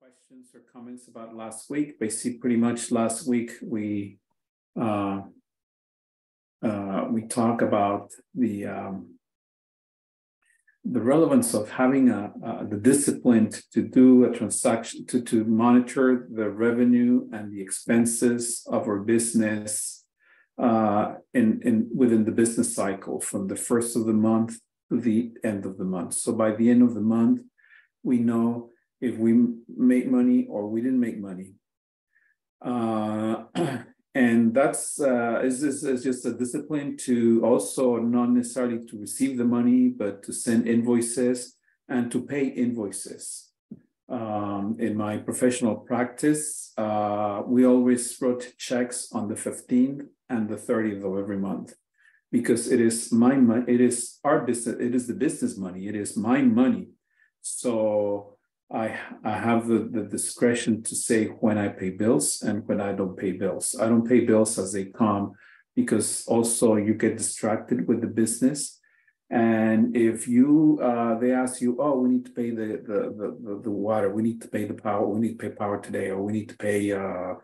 questions or comments about last week? Basically, pretty much last week we uh, uh, we talk about the um, the relevance of having a, the discipline to do a transaction to to monitor the revenue and the expenses of our business uh, in in within the business cycle from the first of the month to the end of the month. So by the end of the month, we know if we made money or we didn't make money. Uh, and that's uh, is, is, is just a discipline to also not necessarily to receive the money, but to send invoices and to pay invoices. Um, in my professional practice, uh, we always wrote checks on the 15th and the 30th of every month because it is my money, it is our business, it is the business money, it is my money. So I, I have the, the discretion to say when I pay bills and when I don't pay bills. I don't pay bills as they come because also you get distracted with the business. And if you uh, they ask you, oh, we need to pay the, the the the water, we need to pay the power, we need to pay power today, or we need to pay uh,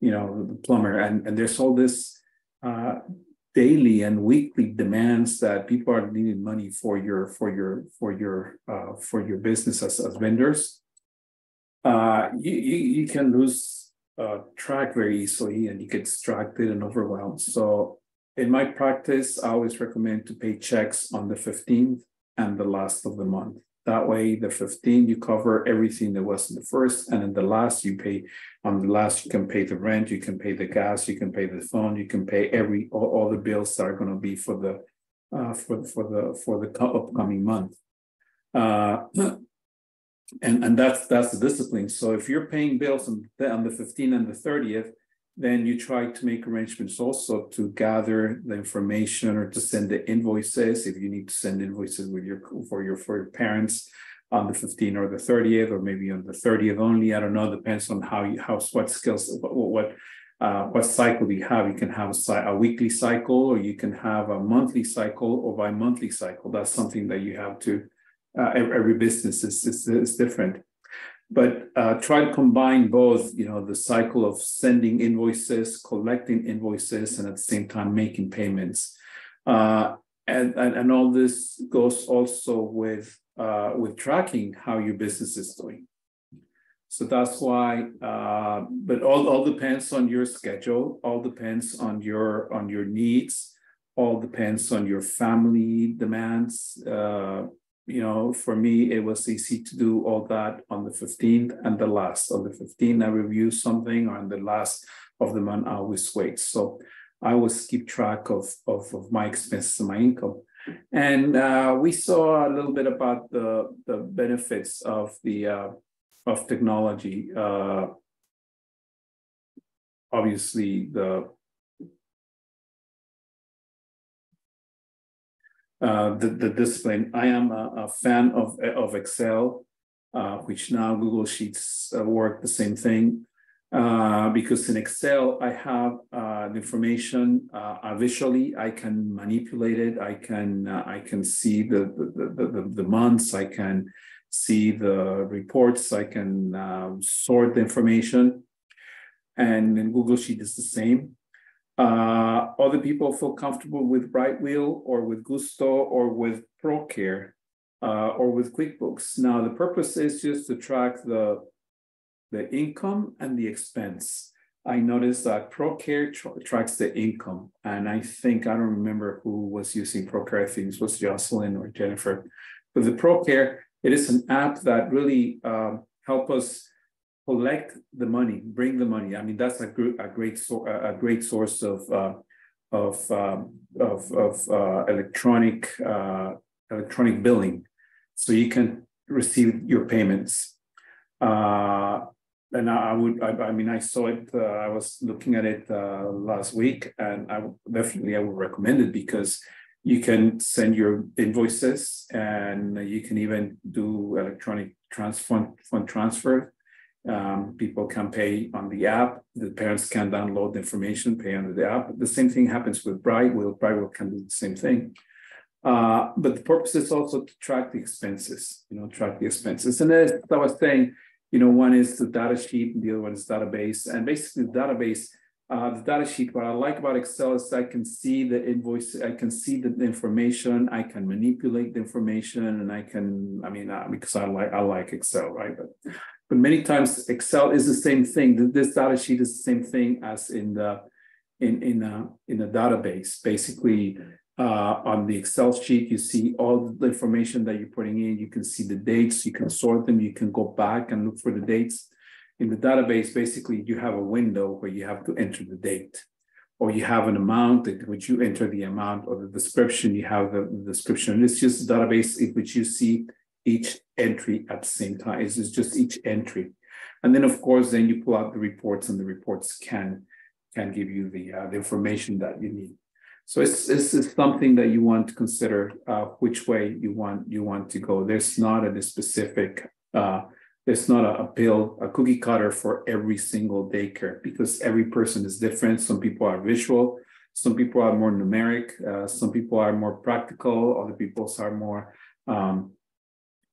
you know the plumber, and and there's all this uh, daily and weekly demands that people are needing money for your for your for your uh, for your business as, as vendors uh, you, you, you can lose uh, track very easily and you get distracted and overwhelmed so in my practice i always recommend to pay checks on the 15th and the last of the month that way, the 15th, you cover everything that was in the first, and in the last, you pay. On the last, you can pay the rent, you can pay the gas, you can pay the phone, you can pay every all, all the bills that are going to be for the uh, for for the for the upcoming month. Uh, and and that's that's the discipline. So if you're paying bills on the, on the 15th and the 30th, then you try to make arrangements also to gather the information or to send the invoices if you need to send invoices with your for your for your parents on the 15th or the 30th or maybe on the 30th only i don't know depends on how you how what skills what, what uh, what cycle do you have you can have a, a weekly cycle or you can have a monthly cycle or bi-monthly cycle that's something that you have to uh, every, business is, is, is different. But uh, try to combine both you know the cycle of sending invoices collecting invoices and at the same time making payments. Uh, and, and, and all this goes also with uh, with tracking how your business is doing. So that's why uh, but all, all depends on your schedule all depends on your on your needs all depends on your family demands uh, you know, for me, it was easy to do all that on the 15th and the last. On the 15th, I review something, or on the last of the month, I always wait. So I always keep track of, of, of my expenses and my income. And uh, we saw a little bit about the, the benefits of the uh, of technology. Uh, obviously, the uh, the, the discipline. I am a, a fan of, of Excel, uh, which now Google Sheets uh, work the same thing. Uh, because in Excel, I have uh, the information uh, visually. I can manipulate it. I can I can see the the, the, the, the months. I can see the reports. I can sort the information. And in Google Sheet is the same. Uh, other people feel comfortable with Brightwheel or with Gusto or with ProCare uh, or with QuickBooks. Now, the purpose is just to track the, the income and the expense. I noticed that ProCare tra tracks the income. And I think, I don't remember who was using ProCare. I think it was Jocelyn or Jennifer. But the ProCare, it is an app that really um, help us collect the money, bring the money. I mean, that's a, gr- a great a great source of uh, of um, of, of uh, electronic uh, electronic billing, so you can receive your payments. Uh, and I would, I, I, mean, I saw it. Uh, I was looking at it uh, last week, and I definitely I would recommend it because you can send your invoices, and you can even do electronic transfer fund transfer um, people can pay on the app. The parents can download the information, pay under the app. The same thing happens with Brightwheel. Brightwheel can do the same thing. Uh, but the purpose is also to track the expenses, you know, track the expenses. And as I was saying, you know, one is the data sheet and the other one is database. And basically the database, uh, the data sheet, what I like about Excel is I can see the invoice, I can see the information, I can manipulate the information and I can, I mean, uh, because I like, I like Excel, right? But, but many times Excel is the same thing. This data sheet is the same thing as in the, in, in a, in a database. Basically, uh, on the Excel sheet, you see all the information that you're putting in. You can see the dates, you can sort them, you can go back and look for the dates. In the database, basically, you have a window where you have to enter the date, or you have an amount in which you enter the amount, or the description, you have the, the description. It's just a database in which you see each entry at the same time. It's just each entry. And then, of course, then you pull out the reports, and the reports can, can give you the, uh, the information that you need. So it's, it's, something that you want to consider uh, which way you want you want to go. There's not a specific uh, there's not a, a pill, a cookie cutter for every single daycare because every person is different. Some people are visual, some people are more numeric, uh, some people are more practical, other people are more um,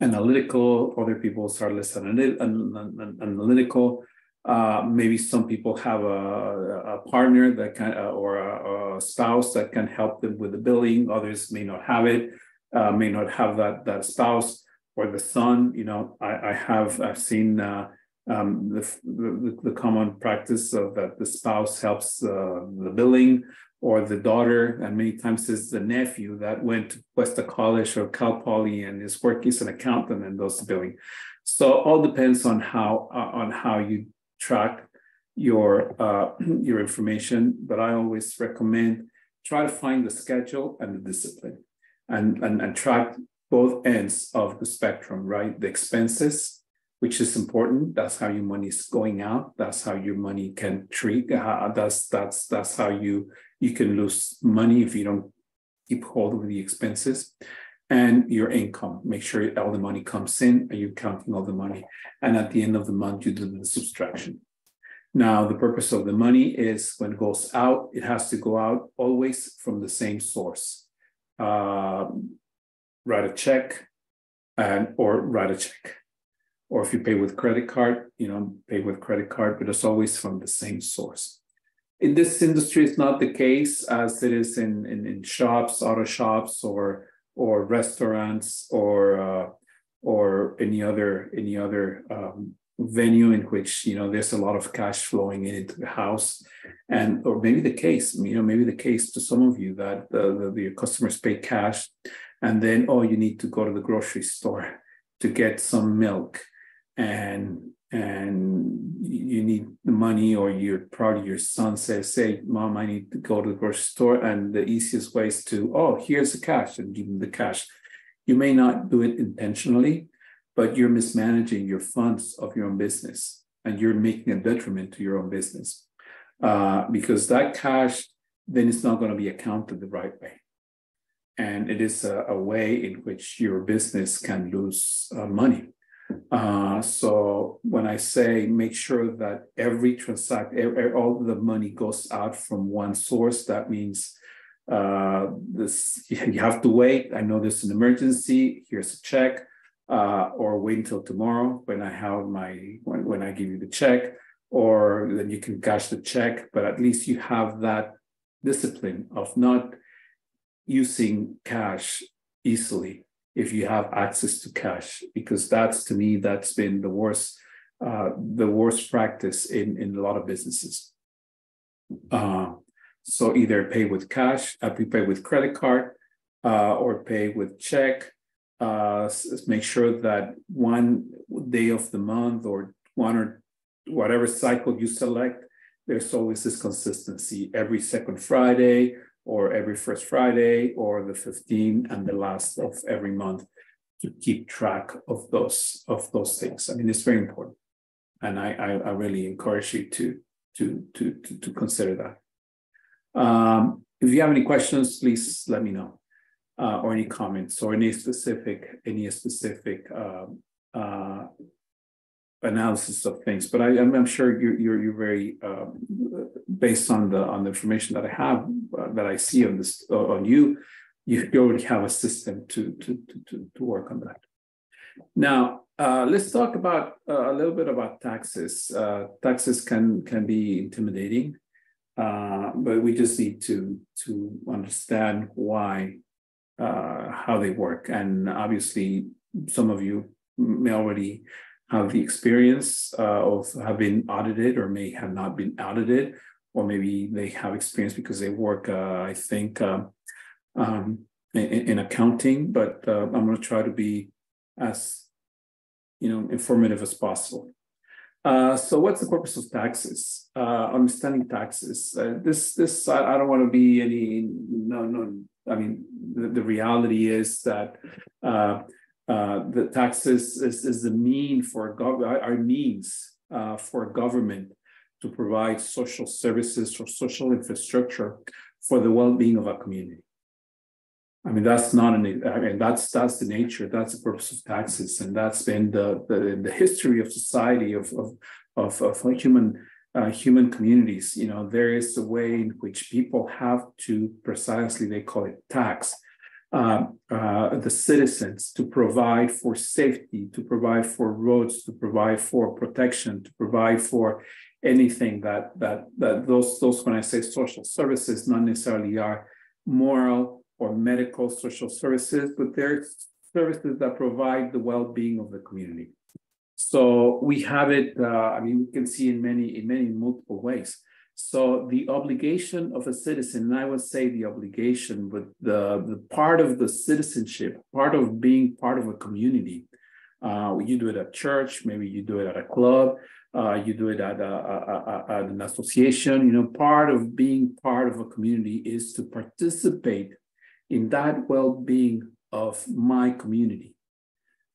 analytical, other people are less analytical. Uh, maybe some people have a, a partner that can, uh, or a, a, spouse that can help them with the billing. Others may not have it, uh, may not have that that spouse or the son. You know, I, I have I've seen uh, um, the, the, the common practice of that the spouse helps uh, the billing or the daughter, and many times it's the nephew that went to Cuesta College or Cal Poly and is working as an accountant and the billing. So all depends on how on how you track your uh, your information, but I always recommend try to find the schedule and the discipline, and and, and track both ends of the spectrum. Right, the expenses, which is important. That's how your money is going out. That's how your money can treat. Uh, that's that's that's how you you can lose money if you don't keep hold of the expenses and your income. Make sure all the money comes in and you're counting all the money. And at the end of the month, you do the subtraction. Now, the purpose of the money is when it goes out, it has to go out always from the same source. Uh, write a check and or write a check. Or if you pay with credit card, you know, pay with credit card, but it's always from the same source. In this industry, it's not the case as it is in, in, in shops, auto shops, or or restaurants or uh, or any other any other um, venue in which you know there's a lot of cash flowing into the house. And or maybe the case you know maybe the case to some of you that the, the customers pay cash and then oh you need to go to the grocery store to get some milk. And and you need the money or you're probably your son says say mom i need to go to the grocery store and the easiest way is to oh here's the cash and give them the cash. You may not do it intentionally but you're mismanaging your funds of your own business and you're making a detriment to your own business. Uh, because that cash then it's not going to be accounted the right way. And it is a, a way in which your business can lose uh, money uh, so when I say make sure that every transact, all the money goes out from one source, that means uh, this you have to wait. I know there's an emergency. Here's a check, uh, or wait until tomorrow when I have my when, when I give you the check, or then you can cash the check. But at least you have that discipline of not using cash easily if you have access to cash, because that's to me that's been the worst uh, the worst practice in in a lot of businesses. Uh, so either pay with cash, uh, pay with credit card, uh, or pay with check. Uh, make sure that one day of the month or one or whatever cycle you select, there's always this consistency every second Friday or every first Friday or the 15th and the last of every month to keep track of those of those things. I mean, it's very important, and I I, I really encourage you to to to to, to consider that. Um, if you have any questions, please let me know, uh, or any comments, or any specific any specific um, uh, analysis of things. But I, am sure you're you're, you're very um, based on the on the information that I have uh, that I see on this uh, on you. You already have a system to, to to to work on that. Now, uh, let's talk about uh, a little bit about taxes. Uh, taxes can can be intimidating, but we just need to to understand why, uh, how they work, and obviously, some of you may already have the experience uh, of having audited or may have not been audited, or maybe they have experience because they work, I think, um, um in, in, accounting. But I'm going to try to be as you know informative as possible. Uh, so what's the purpose of taxes? Uh, understanding taxes. Uh, this this I, I don't want to be any no no. I mean the, the reality is that uh, uh, the taxes is, is the mean for our means uh, for government to provide social services or social infrastructure for the well-being of a community. I mean, that's not an, I mean, that's, that's the nature, that's the purpose of taxes. And that's been the, the, the history of society of, of, of, of human, uh, human communities. You know, there is a way in which people have to precisely, they call it tax, uh, uh, the citizens to provide for safety, to provide for roads, to provide for protection, to provide for anything that that that those those when I say social services not necessarily are moral or medical social services, but they're services that provide the well-being of the community. So we have it, uh, I mean, we can see in many, in many multiple ways. So the obligation of a citizen, and I would say the obligation, but the, the part of the citizenship, part of being part of a community, uh, you do it at church, maybe you do it at a club, uh, you do it at, a, a, a, at an association. You know, part of being part of a community is to participate in that well-being of my community.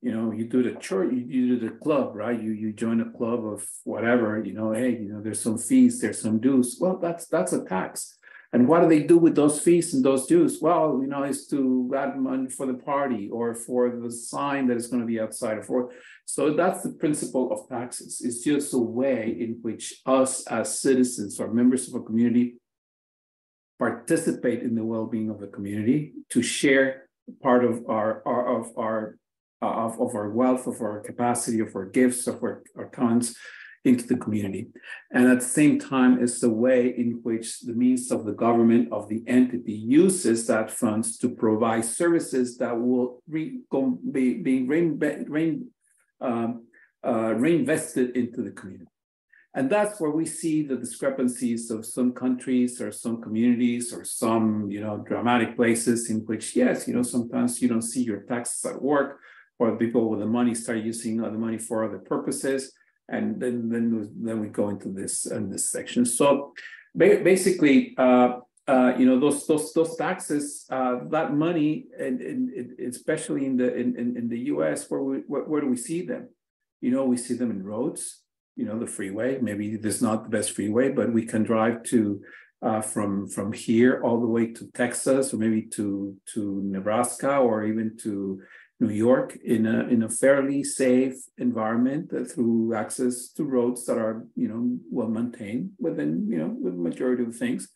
You know, you do the church, you, you do the club, right? You you join a club of whatever, you know, hey, you know, there's some fees, there's some dues. Well, that's that's a tax. And what do they do with those fees and those dues? Well, you know, is to add money for the party or for the sign that is going to be outside for. So that's the principle of taxes. It's just a way in which us as citizens or members of a community participate in the well-being of the community, to share part of our, our of our of, of our wealth, of our capacity, of our gifts, of our, our talents into the community. And at the same time, it's the way in which the means of the government, of the entity, uses that funds to provide services that will re, be, be rein, rein, um, uh, reinvested into the community. And that's where we see the discrepancies of some countries or some communities or some, you know, dramatic places in which, yes, you know, sometimes you don't see your taxes at work or people with the money start using the money for other purposes. And then, then, then we go into this in this section. So basically, uh, uh, you know, those those those taxes, uh, that money, and, and, especially in the in, in, in the U.S., where we where, where do we see them? You know, we see them in roads you know the freeway maybe this is not the best freeway but we can drive to uh, from from here all the way to texas or maybe to to nebraska or even to new york in a in a fairly safe environment uh, through access to roads that are you know well maintained within you know the majority of things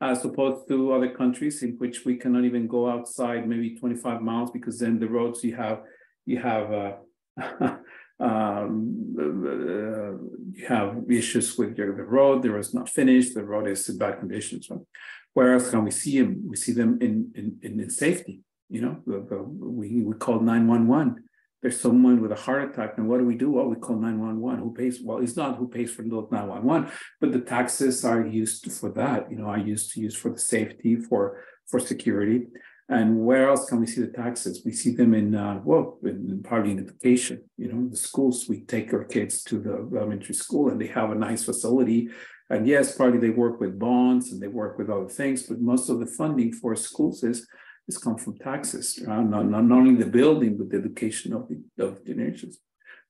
as opposed to other countries in which we cannot even go outside maybe 25 miles because then the roads you have you have uh, um, uh, you have issues with your, the road, the road is not finished, the road is in bad conditions. So, whereas when we see them, we see them in, in, in safety. You know, we, we call 911. There's someone with a heart attack, and what do we do? Well, we call 911. Who pays? Well, it's not who pays for those 911, but the taxes are used for that. You know, are used to use for the safety, for for security. And where else can we see the taxes? We see them in, uh, well, in, probably in education. You know, the schools, we take our kids to the elementary school and they have a nice facility. And yes, partly they work with bonds and they work with other things, but most of the funding for schools is, is come from taxes, uh, not, not, only the building, but the education of the, of generations.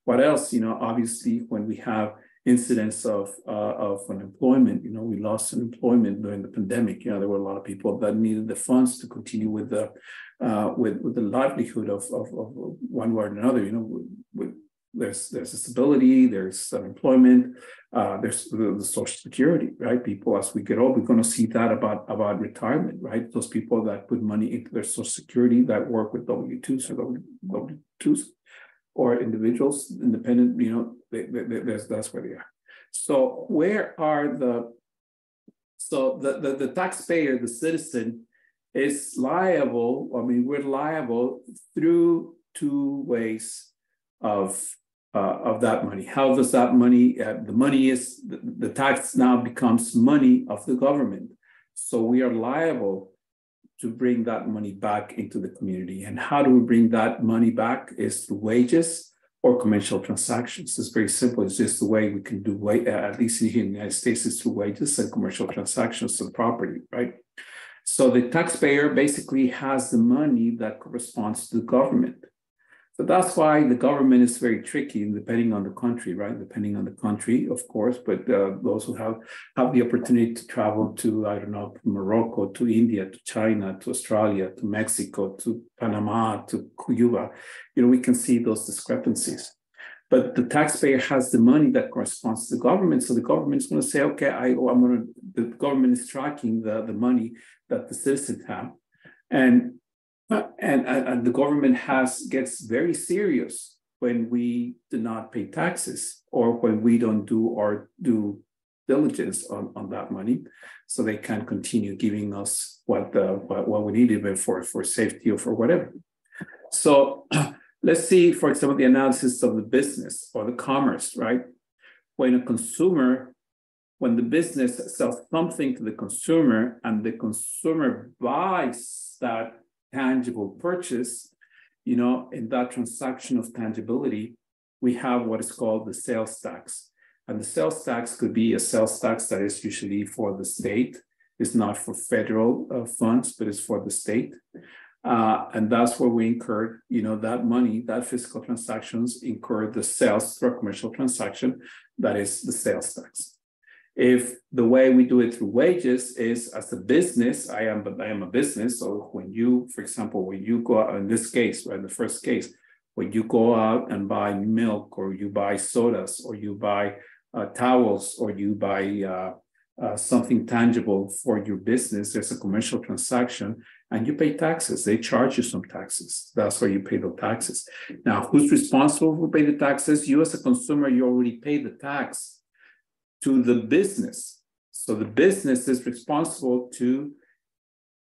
What else? You know, obviously, when we have incidents of uh, of unemployment. You know, we lost unemployment during the pandemic. You know, there were a lot of people that needed the funds to continue with the uh, with with the livelihood of, of, of one way or another. You know, with, with there's there's stability, there's unemployment, uh, there's the, the, social security, right? People as we get old, we're going to see that about about retirement, right? Those people that put money into their social security that work with W twos or W twos or individuals, independent, you know, they, they, they, that's where they are. So where are the, so the, the, the taxpayer, the citizen is liable, I mean, we're liable through two ways of uh, of that money. How does that money, uh, the money is, the, the, tax now becomes money of the government. So we are liable to bring that money back into the community. And how do we bring that money back is through wages or commercial transactions. It's very simple. It's just the way we can do, uh, at least here in the United States, is through wages and commercial transactions of property, right? So the taxpayer basically has the money that corresponds to the government. So that's why the government is very tricky, depending on the country, right? Depending on the country, of course, but uh, those who have have the opportunity to travel to, I don't know, Morocco, to India, to China, to Australia, to Mexico, to Panama, to Cuba, you know, we can see those discrepancies. But the taxpayer has the money that corresponds to the government. So the government is going to say, okay, I, I'm going to, the government is tracking the, the money that the citizens have. And and, and, the government has gets very serious when we do not pay taxes or when we don't do or do diligence on, on that money. So they can continue giving us what the what, what we need even for for safety or for whatever. So let's see for example, the analysis of the business or the commerce right? When a consumer when the business sells something to the consumer and the consumer buys that tangible purchase, you know, in that transaction of tangibility, we have what is called the sales tax. And the sales tax could be a sales tax that is usually for the state. It's not for federal uh, funds, but it's for the state. Uh, and that's where we incur, you know, that money, that physical transactions incur the sales through a commercial transaction, that is the sales tax. If the way we do it through wages is as a business, I am, but I am a business. So when you, for example, when you go out in this case, right, the first case, when you go out and buy milk or you buy sodas or you buy uh, towels or you buy uh, uh, something tangible for your business, there's a commercial transaction and you pay taxes. They charge you some taxes. That's why you pay the taxes. Now, who's responsible for pay the taxes? You as a consumer, you already pay the tax to the business. So the business is responsible to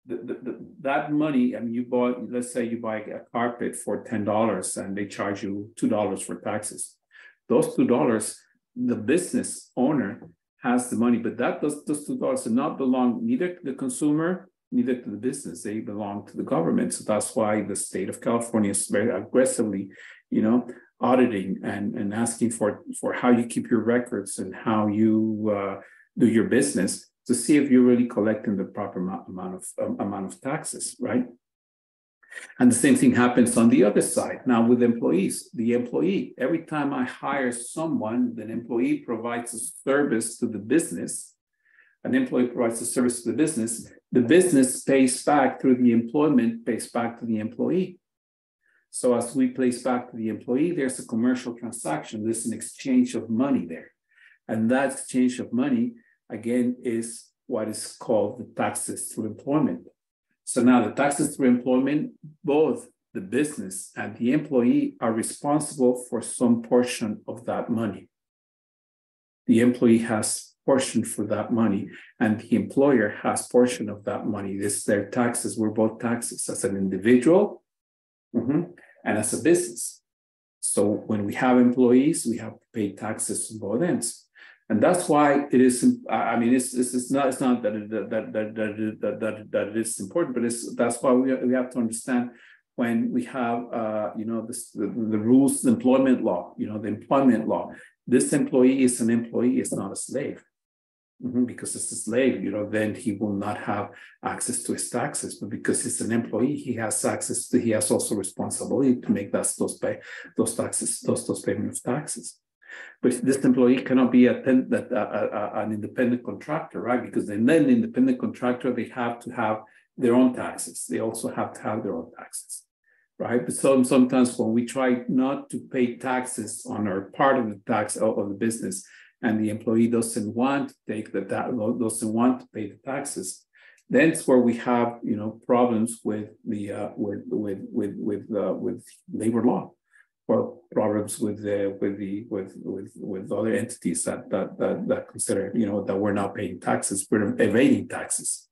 the, the, the, that money. I mean, you bought, let's say you buy a carpet for $10 and they charge you $2 for taxes. Those $2, the business owner has the money, but that those, those $2 do not belong neither to the consumer, neither to the business. They belong to the government. So that's why the state of California is very aggressively, you know, auditing and, and asking for, for how you keep your records and how you uh, do your business to see if you're really collecting the proper amount of um, amount of taxes, right? And the same thing happens on the other side. Now with employees, the employee, every time I hire someone, the employee provides a service to the business. An employee provides a service to the business. The business pays back through the employment, pays back to the employee. So as we place back to the employee, there's a commercial transaction. There's an exchange of money there. And that exchange of money, again, is what is called the taxes through employment. So now the taxes through employment, both the business and the employee are responsible for some portion of that money. The employee has portion for that money and the employer has portion of that money. This their taxes, we're both taxes as an individual Mm-hmm. And as a business. So when we have employees, we have to pay taxes on both ends. And that's why it is. I mean, it's, it's, it's not. It's not that it, that that that that, that, that it is important, but it's that's why we, we have to understand when we have uh, you know this, the, the rules, the employment law. You know, the employment law. This employee is an employee. It's not a slave. Mm-hmm, because it's a slave, you know, then he will not have access to his taxes. But because he's an employee, he has access to, he has also responsibility to make that, those pay, those taxes, those, those payment of taxes. But this employee cannot be a, that, uh, an independent contractor, right? Because then, then independent contractor, they have to have their own taxes. They also have to have their own taxes, right? But some, sometimes when we try not to pay taxes on our part of the tax of the business, and the employee doesn't want to take the doesn't want to pay the taxes, then it's where we have you know problems with the uh, with with with with uh, with labor law, or problems with the with the with with with other entities that that that, that consider you know that we're not paying taxes, we're evading taxes.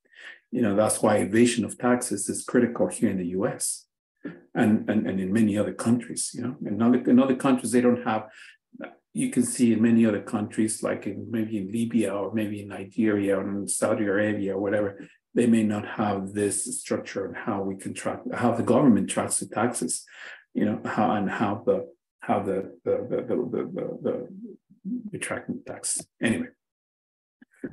You know that's why evasion of taxes is critical here in the U.S. and and, and in many other countries. You know, in other in other countries they don't have. You can see in many other countries, like in maybe in Libya or maybe in Nigeria or in Saudi Arabia or whatever, they may not have this structure and how we can track how the government tracks the taxes you know how and how the how the the the the the, the, the tracking tax. Anyway.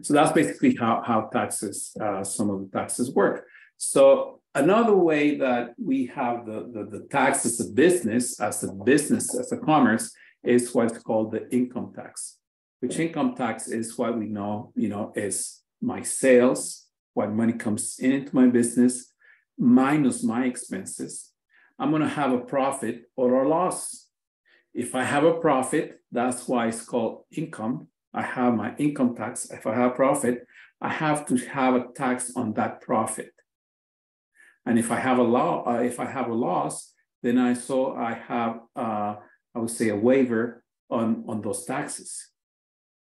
So that's basically how how taxes uh, some of the taxes work. So another way that we have the, the the tax as a business as a business as a commerce is what's called the income tax which income tax is what we know you know is my sales what money comes into my business minus my expenses I'm going to have a profit or a loss. If I have a profit, that's why it's called income. I have my income tax. If I have a profit, I have to have a tax on that profit. And if I have a law, uh, if I have a loss, then I so I have uh, I would say a waiver on on those taxes.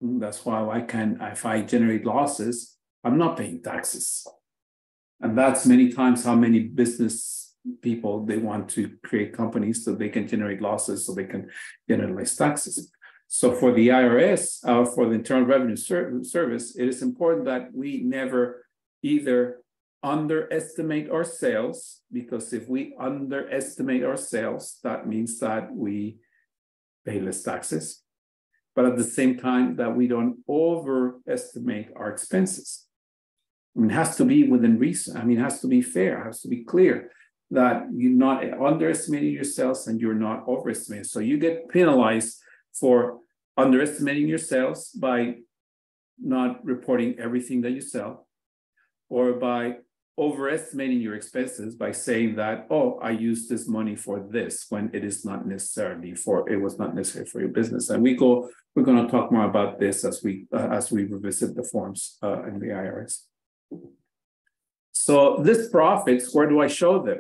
That's why I can if I generate losses, I'm not paying taxes. And that's many times how many business people they want to create companies so they can generate losses so they can generate less taxes so for the irs uh, for the internal revenue Ser- service it is important that we never either underestimate our sales because if we underestimate our sales that means that we pay less taxes but at the same time that we don't overestimate our expenses I mean, it has to be within reason. I mean, it has to be fair, it has to be clear that you're not underestimating yourselves and you're not overestimating. So you get penalized for underestimating your sales by not reporting everything that you sell, or by overestimating your expenses by saying that, oh, I used this money for this when it is not necessarily for it was not necessary for your business. And we go, we're going to talk more about this as we uh, as we revisit the forms uh, in the IRS. So this profits, where do I show them?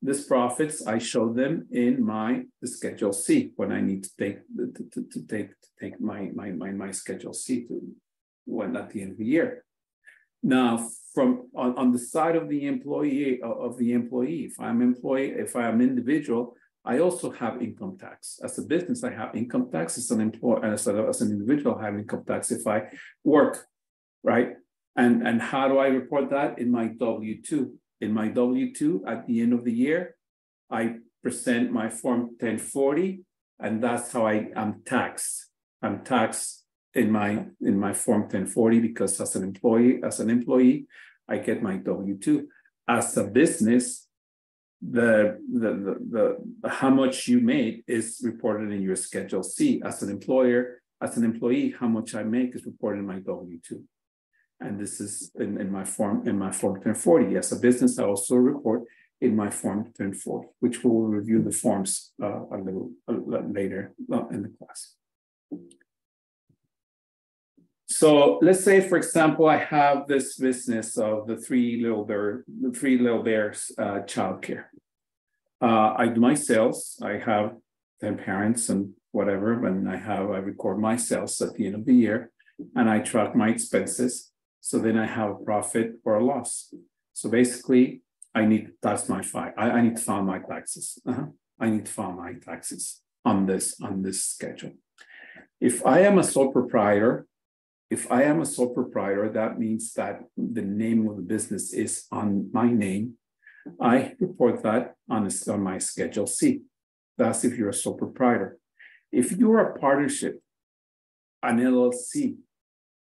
This profits, I show them in my Schedule C when I need to take to, to, to take to take my, my my my Schedule C to when at the end of the year. Now, from on, on the side of the employee uh, of the employee, if I'm employee, if I'm individual, I also have income tax. As a business, I have income tax. As an employee, uh, as, a, as an individual, I have income tax if I work, right? And and how do I report that in my W two? in my W-2 at the end of the year, I present my Form 1040, and that's how I am taxed. I'm taxed in my in my Form 1040 because as an employee, as an employee, I get my W-2. As a business, the, the, the, the how much you made is reported in your Schedule C. As an employer, as an employee, how much I make is reported in my W-2 and this is in, in my form in my form 1040. As a business, I also report in my form 1040, which we will review the forms uh, a little later uh, in the class. So let's say, for example, I have this business of the three little bear, the three little bears uh, childcare. Uh, I do my sales. I have 10 parents and whatever, and I have I record my sales at the end of the year, and I track my expenses. So then I have a profit or a loss. So basically, I need to my file. I, I need to file my taxes. Uh-huh. I need to file my taxes on this on this schedule. If I am a sole proprietor, if I am a sole proprietor, that means that the name of the business is on my name. I report that on, a, on my Schedule C. That's if you're a sole proprietor. If you're a partnership, an LLC,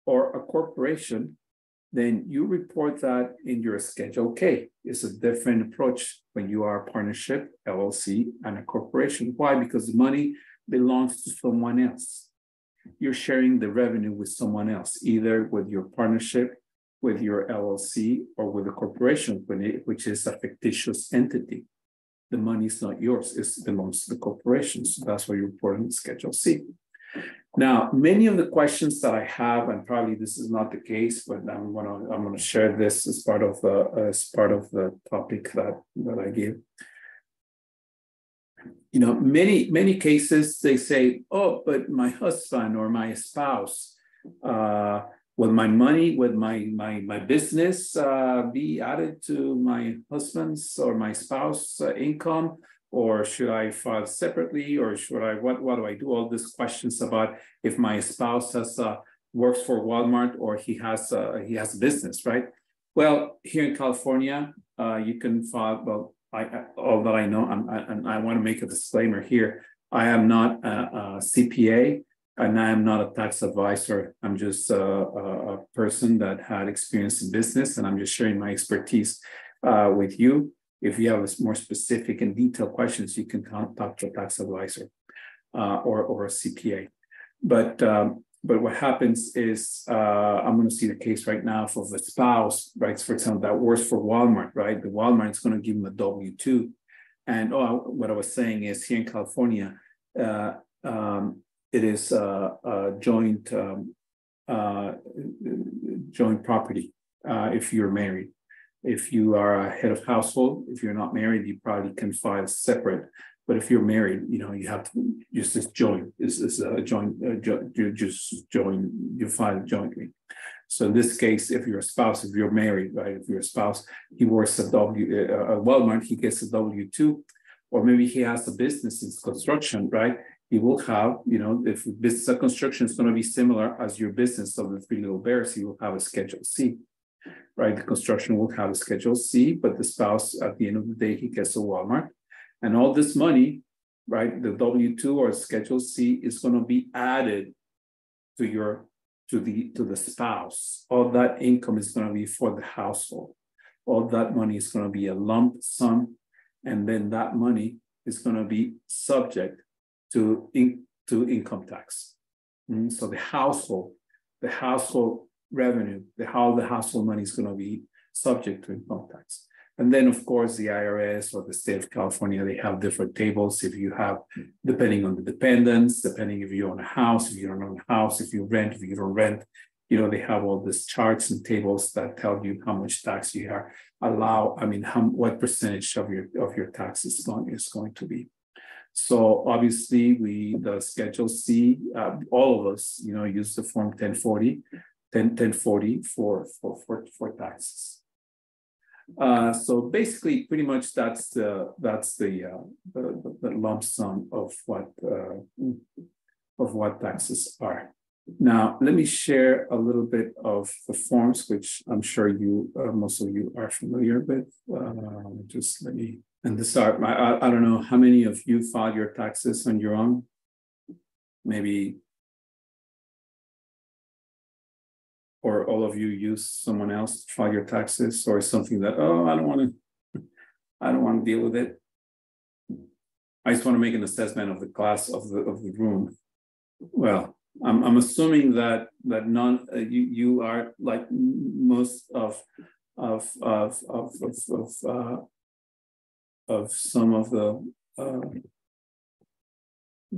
or a corporation, then you report that in your Schedule K. It's a different approach when you are a partnership, LLC, and a corporation. Why? Because the money belongs to someone else. You're sharing the revenue with someone else, either with your partnership, with your LLC, or with a corporation, which is a fictitious entity. The money is not yours, it belongs to the corporation. So that's why you report in Schedule C. Now, many of the questions that I have, and probably this is not the case, but I'm gonna I'm gonna share this as part of the as part of the topic that that I give. You know, many, many cases they say, oh, but my husband or my spouse, uh, will my money, will my my my business uh, be added to my husband's or my spouse uh, income? Or should I file separately, or should I? What what do I do? All these questions about if my spouse has uh, works for Walmart or he has uh, he has a business, right? Well, here in California, uh, you can file. Well, I, I, that I know, I'm, I, and I want to make a disclaimer here. I am not a, a CPA, and I am not a tax advisor. I'm just a, a, person that had experience in business, and I'm just sharing my expertise uh, with you. If you have more specific and detailed questions, you can contact a tax advisor uh, or, or a CPA. But um, but what happens is uh, I'm going to see the case right now for the spouse, right? For example, that works for Walmart, right? The Walmart is going to give them a W two, and oh, what I was saying is here in California, uh, um, it is a, a joint um, uh, joint property uh, if you're married. If you are a head of household, if you're not married, you probably can file separate but if you're married, you know, you have to just join is is a joint, uh, jo- you just join, you file jointly. So in this case, if you're a spouse, if you're married, right, if you're a spouse, he works at W uh, Walmart, he gets a W two, or maybe he has a business in construction, right? He will have, you know, if business of construction is going to be similar as your business of the three little bears, he will have a Schedule C, right? The construction will have a Schedule C, but the spouse, at the end of the day, he gets a Walmart and all this money, right, the W-2 or Schedule C is going to be added to your to the to the spouse. All that income is going to be for the household. All that money is going to be a lump sum, and then that money is going to be subject to in, to income tax. Mm, so the household, the household revenue, the how the household money is going to be subject to income tax. And then, of course, the IRS or the state of California, they have different tables. If you have, depending on the dependents, depending if you own a house, if you don't own a house, if you rent, if you don't rent, you know, they have all these charts and tables that tell you how much tax you are allow. I mean, how what percentage of your of your tax is going is going to be. So obviously, we the Schedule C, uh, all of us, you know, use the Form 1040, 10, 1040 for for for for taxes. Uh, so basically, pretty much that's the that's the, uh, the, the lump sum of what uh, of what taxes are. Now, let me share a little bit of the forms, which I'm sure you uh, most of you are familiar with. Uh, just let me and this are I, I don't know how many of you filed your taxes on your own. Maybe or all of you use someone else to file your taxes or something that oh i don't want to i don't want to deal with it. I just want to make an assessment of the class of the of the room. Well i'm, I'm assuming that that none uh, you you are like most of of of of of of, uh, of some of the uh,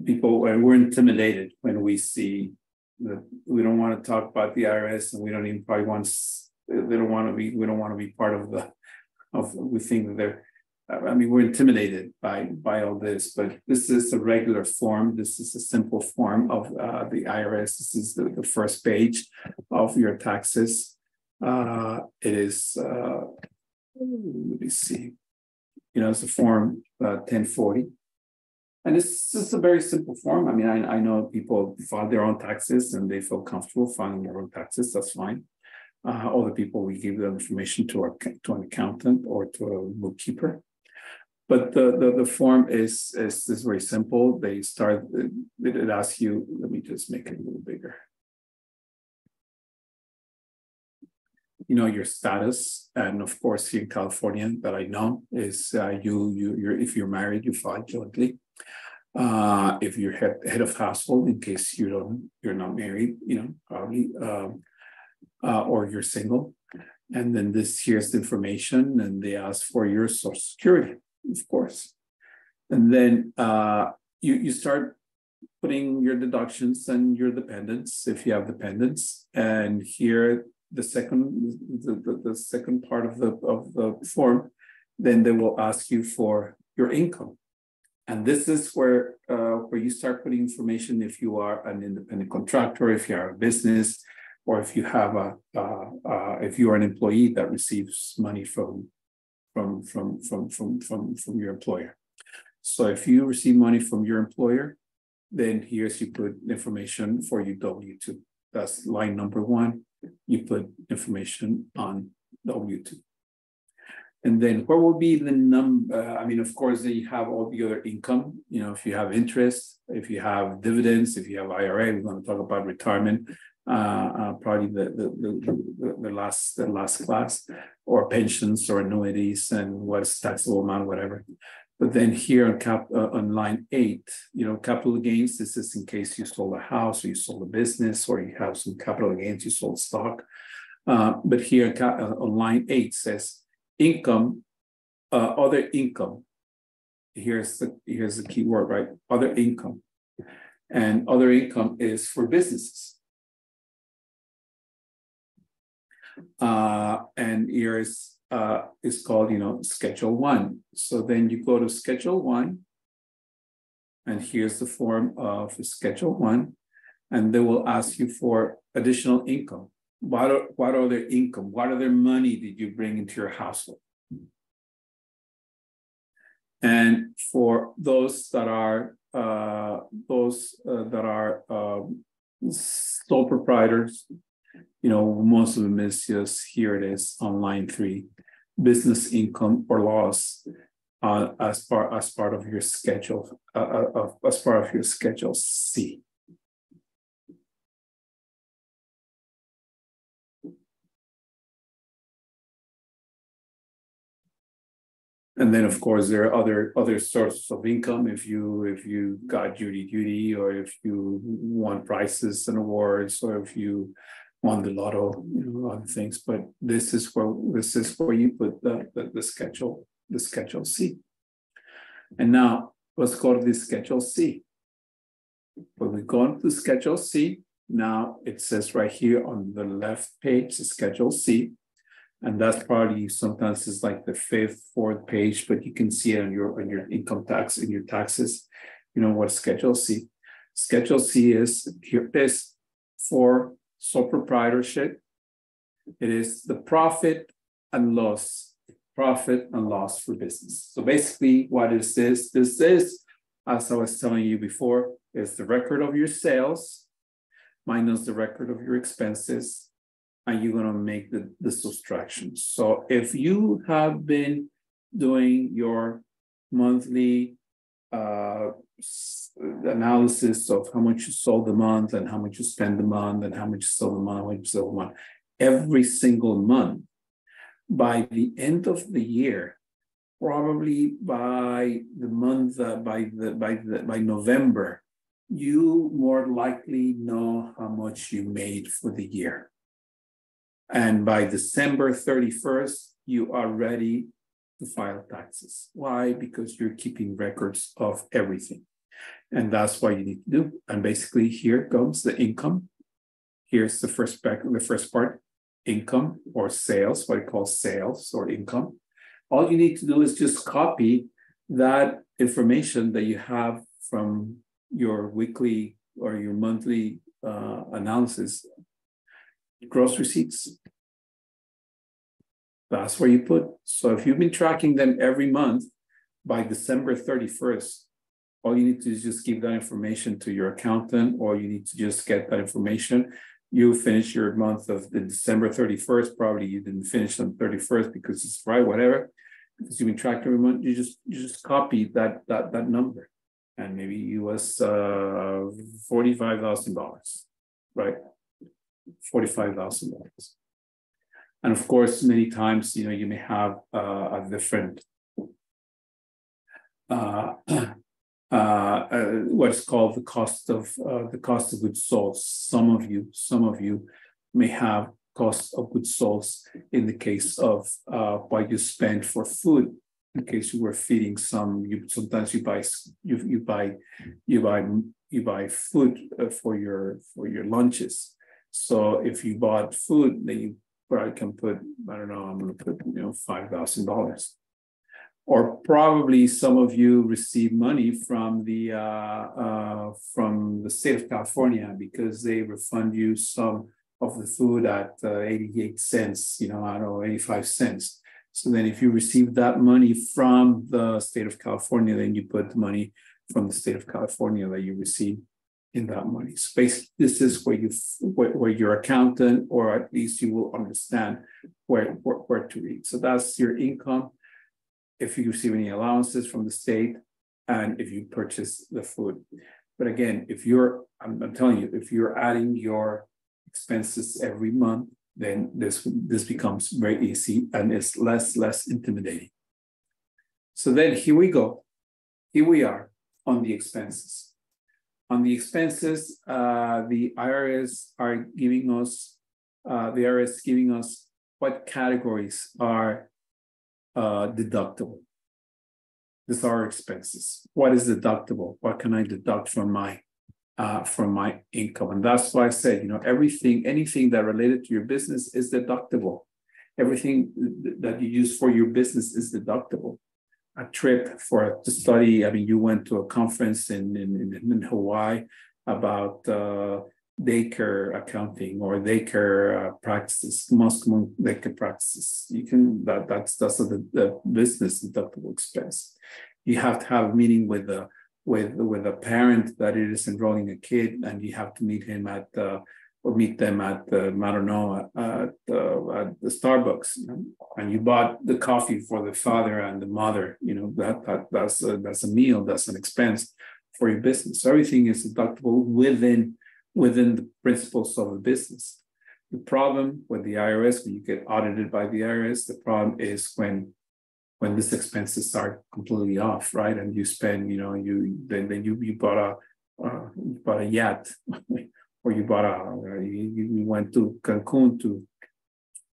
people and we're intimidated when we see we don't want to talk about the IRS and we don't even probably want they don't want to be we don't want to be part of the of we think that they're I mean we're intimidated by by all this but this is a regular form. This is a simple form of uh, the IRS this is the, the first page of your taxes. Uh, it is uh, let me see. You know it's a form 1040 uh, and it's just a very simple form. I mean, I, I know people file their own taxes and they feel comfortable filing their own taxes. That's fine. Uh, other people, we give the information to our to an accountant or to a bookkeeper. But the, the, the form is, is, is very simple. They start, it, it asks you, let me just make it a little bigger. you know your status and of course here in california that i know is uh, you you you're if you're married you file jointly uh, if you're head, head of household, in case you don't, you're not married, you know, probably, um, uh, or you're single. And then this here's the information, and they ask for your social security, of course. And then uh, you you start putting your deductions and your dependents if you have dependents. And here the second the, the, the second part of the of the form, then they will ask you for your income And this is where uh, where you start putting information if you are an independent contractor, if you are a business, or if you have a uh, uh, if you are an employee that receives money from from from from from from from your employer. So if you receive money from your employer, then here's you put information for your W two. That's line number one. You put information on W two. And then what will be the number? I mean, of course, then you have all the other income. You know, if you have interest, if you have dividends, if you have IRA, we're going to talk about retirement. Uh, uh, probably the the, the the last the last class, or pensions or annuities, and what's taxable amount, whatever. But then here on cap uh, on line eight, you know, capital gains. This is in case you sold a house or you sold a business or you have some capital gains, you sold stock. Uh, but here uh, on line eight says income, uh, other income. Here's the here's the key word, right? Other income, and other income is for businesses. Uh, and here is uh, is called you know Schedule One. So then you go to Schedule One, and here's the form of Schedule One, and they will ask you for additional income what are, what are their income? What other money did you bring into your household? And for those that are uh, those uh, that are um, sole proprietors, you know, most of them is just here it is on line three, business income or loss uh, as part as part of your schedule, uh, uh, as part of your schedule C. and then of course there are other other sources of income. If you if you got duty duty or if you won prizes and awards or if you won the lotto you know other things. But this is where this is where you put the the, the schedule the schedule c. And now let's go to the schedule c. When we go into schedule c now it says right here on the left page schedule c and that's probably sometimes is like the fifth, fourth page, but you can see it on your on your income tax in your taxes. You know what Schedule C. Schedule C is here is for sole proprietorship. It is the profit and loss, profit and loss for business. So basically, what is this? This is, as I was telling you before, is the record of your sales minus the record of your expenses and you're going to make the, the subtractions. So if you have been doing your monthly uh, analysis of how much you sold the month and how much you spend the month and how much you sold the month, how much you sold the month, every single month, by the end of the year, probably by the month, uh, by the by the by November, you more likely know how much you made for the year. And by December 31st, you are ready to file taxes. Why? Because you're keeping records of everything. And that's what you need to do. And basically, here comes the income. Here's the first back, the first part, income or sales, what I call sales or income. All you need to do is just copy that information that you have from your weekly or your monthly uh, analysis gross receipts. That's where you put. So if you've been tracking them every month by December 31st, all you need to do is just give that information to your accountant, or you need to just get that information. You finish your month of the December 31st. Probably you didn't finish on 31st because it's right, whatever. Because you've been tracking every month, you just you just copy that that that number, and maybe was uh, forty five thousand dollars, right? $45,000. And of course, many times, you know, you may have uh, a different, uh, uh, uh, what's called the cost of uh, the cost of goods sold. Some of you, some of you may have cost of goods sold in the case of what you spend for food. In case you were feeding some, you sometimes you buy you you buy you buy you buy food for your for your lunches so if you bought food, then you probably can put, I don't know, I'm gonna put, you know, five thousand dollars. or probably some of you receive money from the uh, uh, from the state of California because they refund you some of the food at uh, 88 cents, you know, I don't know, 85 cents. So then if you receive that money from the state of California, then you put the money from the state of California that you receive in that money. Basically, this is where you where, where your accountant, or at least you will understand where, where, where to read. So that's your income if you receive any allowances from the state and if you purchase the food. But again, if you're, I'm, I'm telling you, if you're adding your expenses every month, then this this becomes very easy and it's less less intimidating. So then here we go. Here we are on the expenses. On the expenses, uh, the IRS are giving us uh, the IRS giving us what categories are uh, deductible. These are expenses. What is deductible? What can I deduct from my uh, from my income? And that's why I said, you know, everything, anything that related to your business is deductible. Everything that you use for your business is deductible. A trip for to study. I mean, you went to a conference in in, in Hawaii about uh, daycare accounting or daycare uh, practices, most common daycare practices. You can that that's that's the, the business deductible expense. You have to have a meeting with the with with a parent that is enrolling a kid, and you have to meet him at uh, or meet them at the I don't know at, at the Starbucks, you know? and you bought the coffee for the father and the mother. You know that that that's a, that's a meal, that's an expense for your business. So everything is deductible within within the principles of the business. The problem with the IRS, when you get audited by the IRS, the problem is when when these expenses are completely off, right? And you spend, you know, you then then you you bought a uh, you bought a yacht, or you bought a uh, you, you went to Cancun to,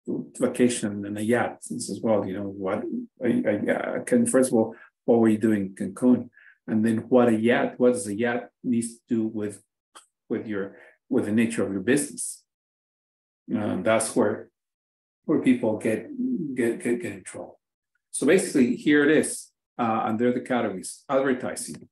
to vacation in a yacht. This as well, you know what? I, I, I can first of all, what were you doing in Cancun? And then what a yacht? What does a yacht needs to do with with your with the nature of your business. And that's where where people get get get, get in trouble. So basically, here it is uh, under the categories: advertising,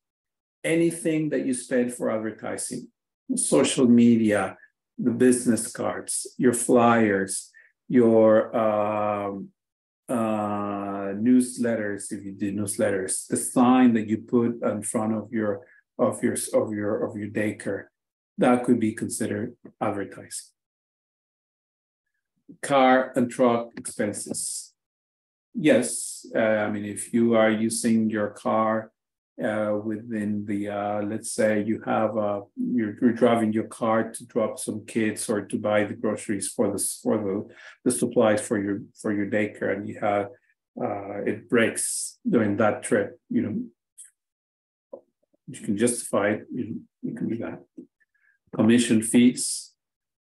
anything that you spend for advertising, social media, the business cards, your flyers, your um, uh, newsletters, if you do newsletters, the sign that you put in front of your of your of your of your daycare, that could be considered advertising. Car and truck expenses. Yes, uh, I mean, if you are using your car uh, within the, uh, let's say you have, a, you're, you're, driving your car to drop some kids or to buy the groceries for the, for the, the supplies for your, for your daycare and you have, uh, it breaks during that trip, you know, you can justify it, you, you can do that commission fees,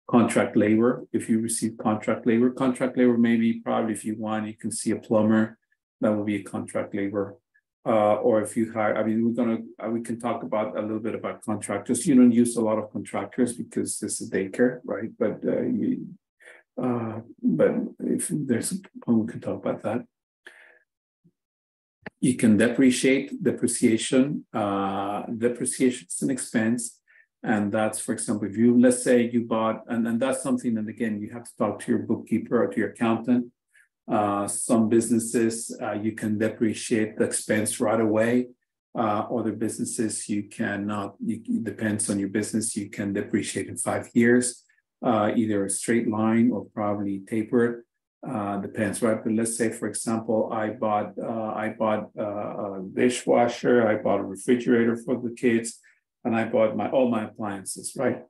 contract labor. If you receive contract labor, contract labor maybe probably if you want, you can see a plumber, that will be a contract labor. Uh, or if you hire, I mean, we're gonna uh, we can talk about a little bit about contractors. You don't use a lot of contractors because this is daycare, right? But uh, you, uh, but if there's a we can talk about that. You can depreciate depreciation. Uh, depreciation is an expense. And that's, for example, if you, let's say you bought, and, and that's something that, again, you have to talk to your bookkeeper or to your accountant. Uh, some businesses, uh, you can depreciate the expense right away. Uh, other businesses, you cannot, you, it depends on your business, you can depreciate in five years, uh, either a straight line or probably tapered. Uh, depends, right? But let's say, for example, I bought uh, I bought a dishwasher, I bought a refrigerator for the kids, and I bought my all my appliances, right?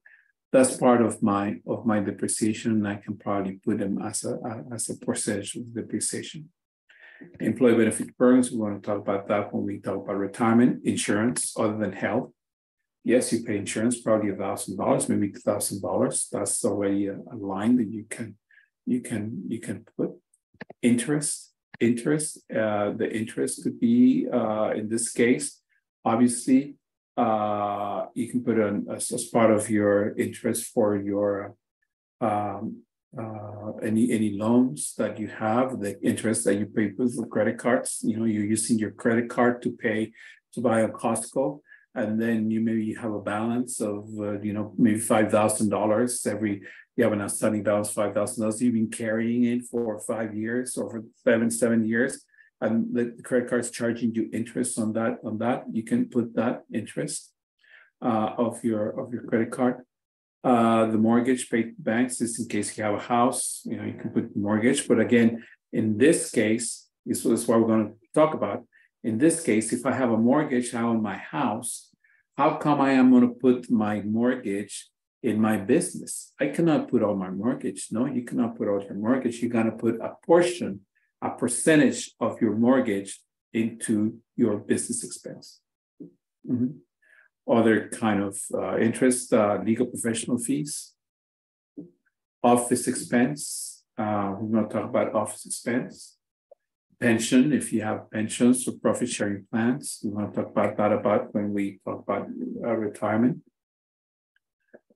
That's part of my of my depreciation, and I can probably put them as a as a percentage of depreciation. Employee benefit programs, we want to talk about that when we talk about retirement, insurance, other than health. Yes, you pay insurance, probably a thousand dollars, maybe two thousand dollars. That's already a, a line that you can you can you can put interest interest uh, the interest could be uh, in this case obviously uh, you can put on as, as, part of your interest for your um, uh, any any loans that you have, the interest that you pay with the credit cards. You know, you're using your credit card to pay to buy a Costco, and then you maybe have a balance of uh, you know maybe five thousand dollars every. You have an outstanding balance five thousand dollars. You've been carrying it for five years or for seven seven years, and the credit card's charging you interest on that. On that, you can put that interest uh, of your of your credit card uh, the mortgage paid banks is in case you have a house, you know, you can put mortgage. But again, in this case, this is what we're going to talk about. In this case, if I have a mortgage on my house, how come I am going to put my mortgage in my business? I cannot put all my mortgage. No, you cannot put all your mortgage. You're going to put a portion, a percentage of your mortgage into your business expense. Mm-hmm other kind of uh, interest, uh, legal professional fees, office expense. Uh, we're going to talk about office expense, pension, if you have pensions or profit sharing plans. We want to talk about that about when we talk about uh, retirement.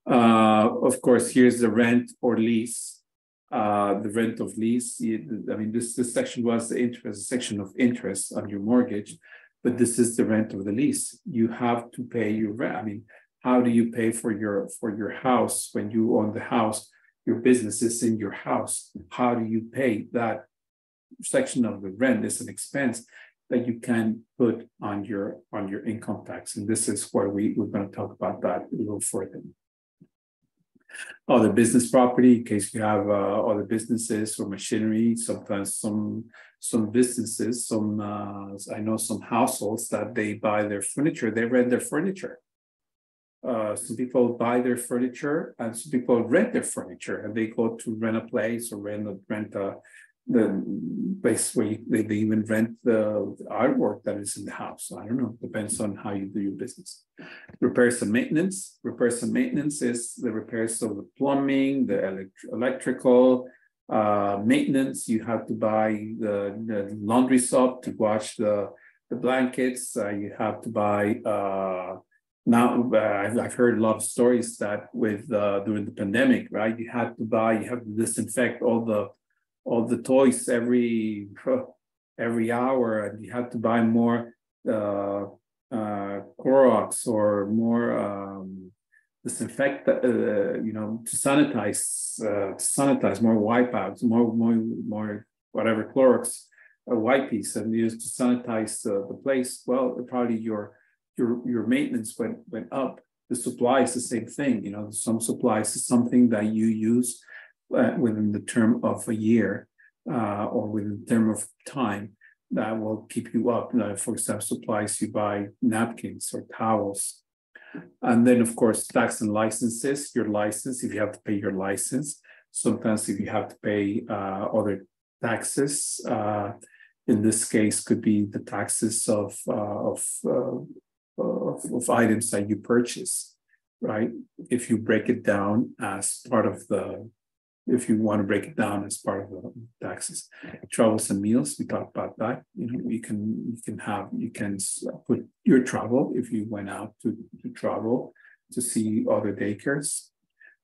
Uh, of course, here's the rent or lease. Uh, the rent of lease. I mean, this this section was the interest section of interest on your mortgage but this is the rent of the lease. You have to pay your rent. I mean, how do you pay for your for your house when you own the house? Your business is in your house. How do you pay that section of the rent? Is an expense that you can put on your on your income tax, and this is where we we're going to talk about that a little further other business property in case you have uh, other businesses or machinery. Sometimes some some businesses, some uh, I know some households that they buy their furniture, they rent their furniture. Uh, some people buy their furniture and some people rent their furniture and they go to rent a place or rent a, rent a the place where you, they, they even rent the, the artwork that is in the house. I don't know, depends on how you do your business. Repairs and maintenance. Repairs and maintenance is the repairs of the plumbing, the elect electrical, uh, maintenance. You have to buy the, the laundry soap to wash the, the blankets. Uh, you have to buy uh, now uh, I've heard a lot of stories that with uh, during the pandemic, right? You had to buy, you have to disinfect all the all the toys every every hour, and you have to buy more uh, uh, Clorox or more um, disinfect, uh, you know, to sanitize, uh, to sanitize more wipeouts, more more more whatever Clorox uh, wipes and used to sanitize uh, the place. Well, probably your your your maintenance went went up. The supply is the same thing. You know, some supplies is something that you use uh, within the term of a year uh, or within the term of time that will keep you up. Uh, for example, supplies you buy napkins or towels. And then, of course, tax and licenses, your license, if you have to pay your license. Sometimes, if you have to pay uh, other taxes, uh, in this case, could be the taxes of, uh, of, uh, of, of items that you purchase, right? If you break it down as part of the if you want to break it down as part of the taxes. Travels and meals, we talked about that. You know, you can you can have you can put your travel if you went out to, to travel to see other daycares.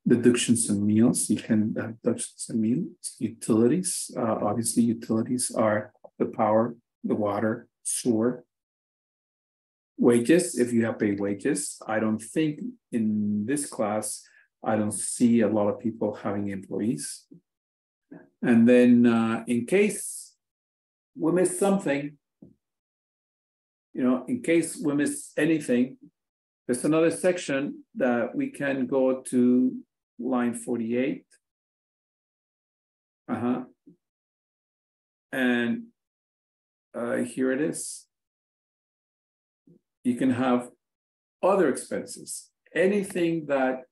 Deductions and meals, you can deductions and meals. Utilities, uh, obviously, utilities are the power, the water, sewer. Wages, if you have paid wages, I don't think in this class I don't see a lot of people having employees. And then uh, in case we miss something, you know, in case we miss anything, there's another section that we can go to line 48. Uh-huh. And uh, here it is. You can have other expenses, anything that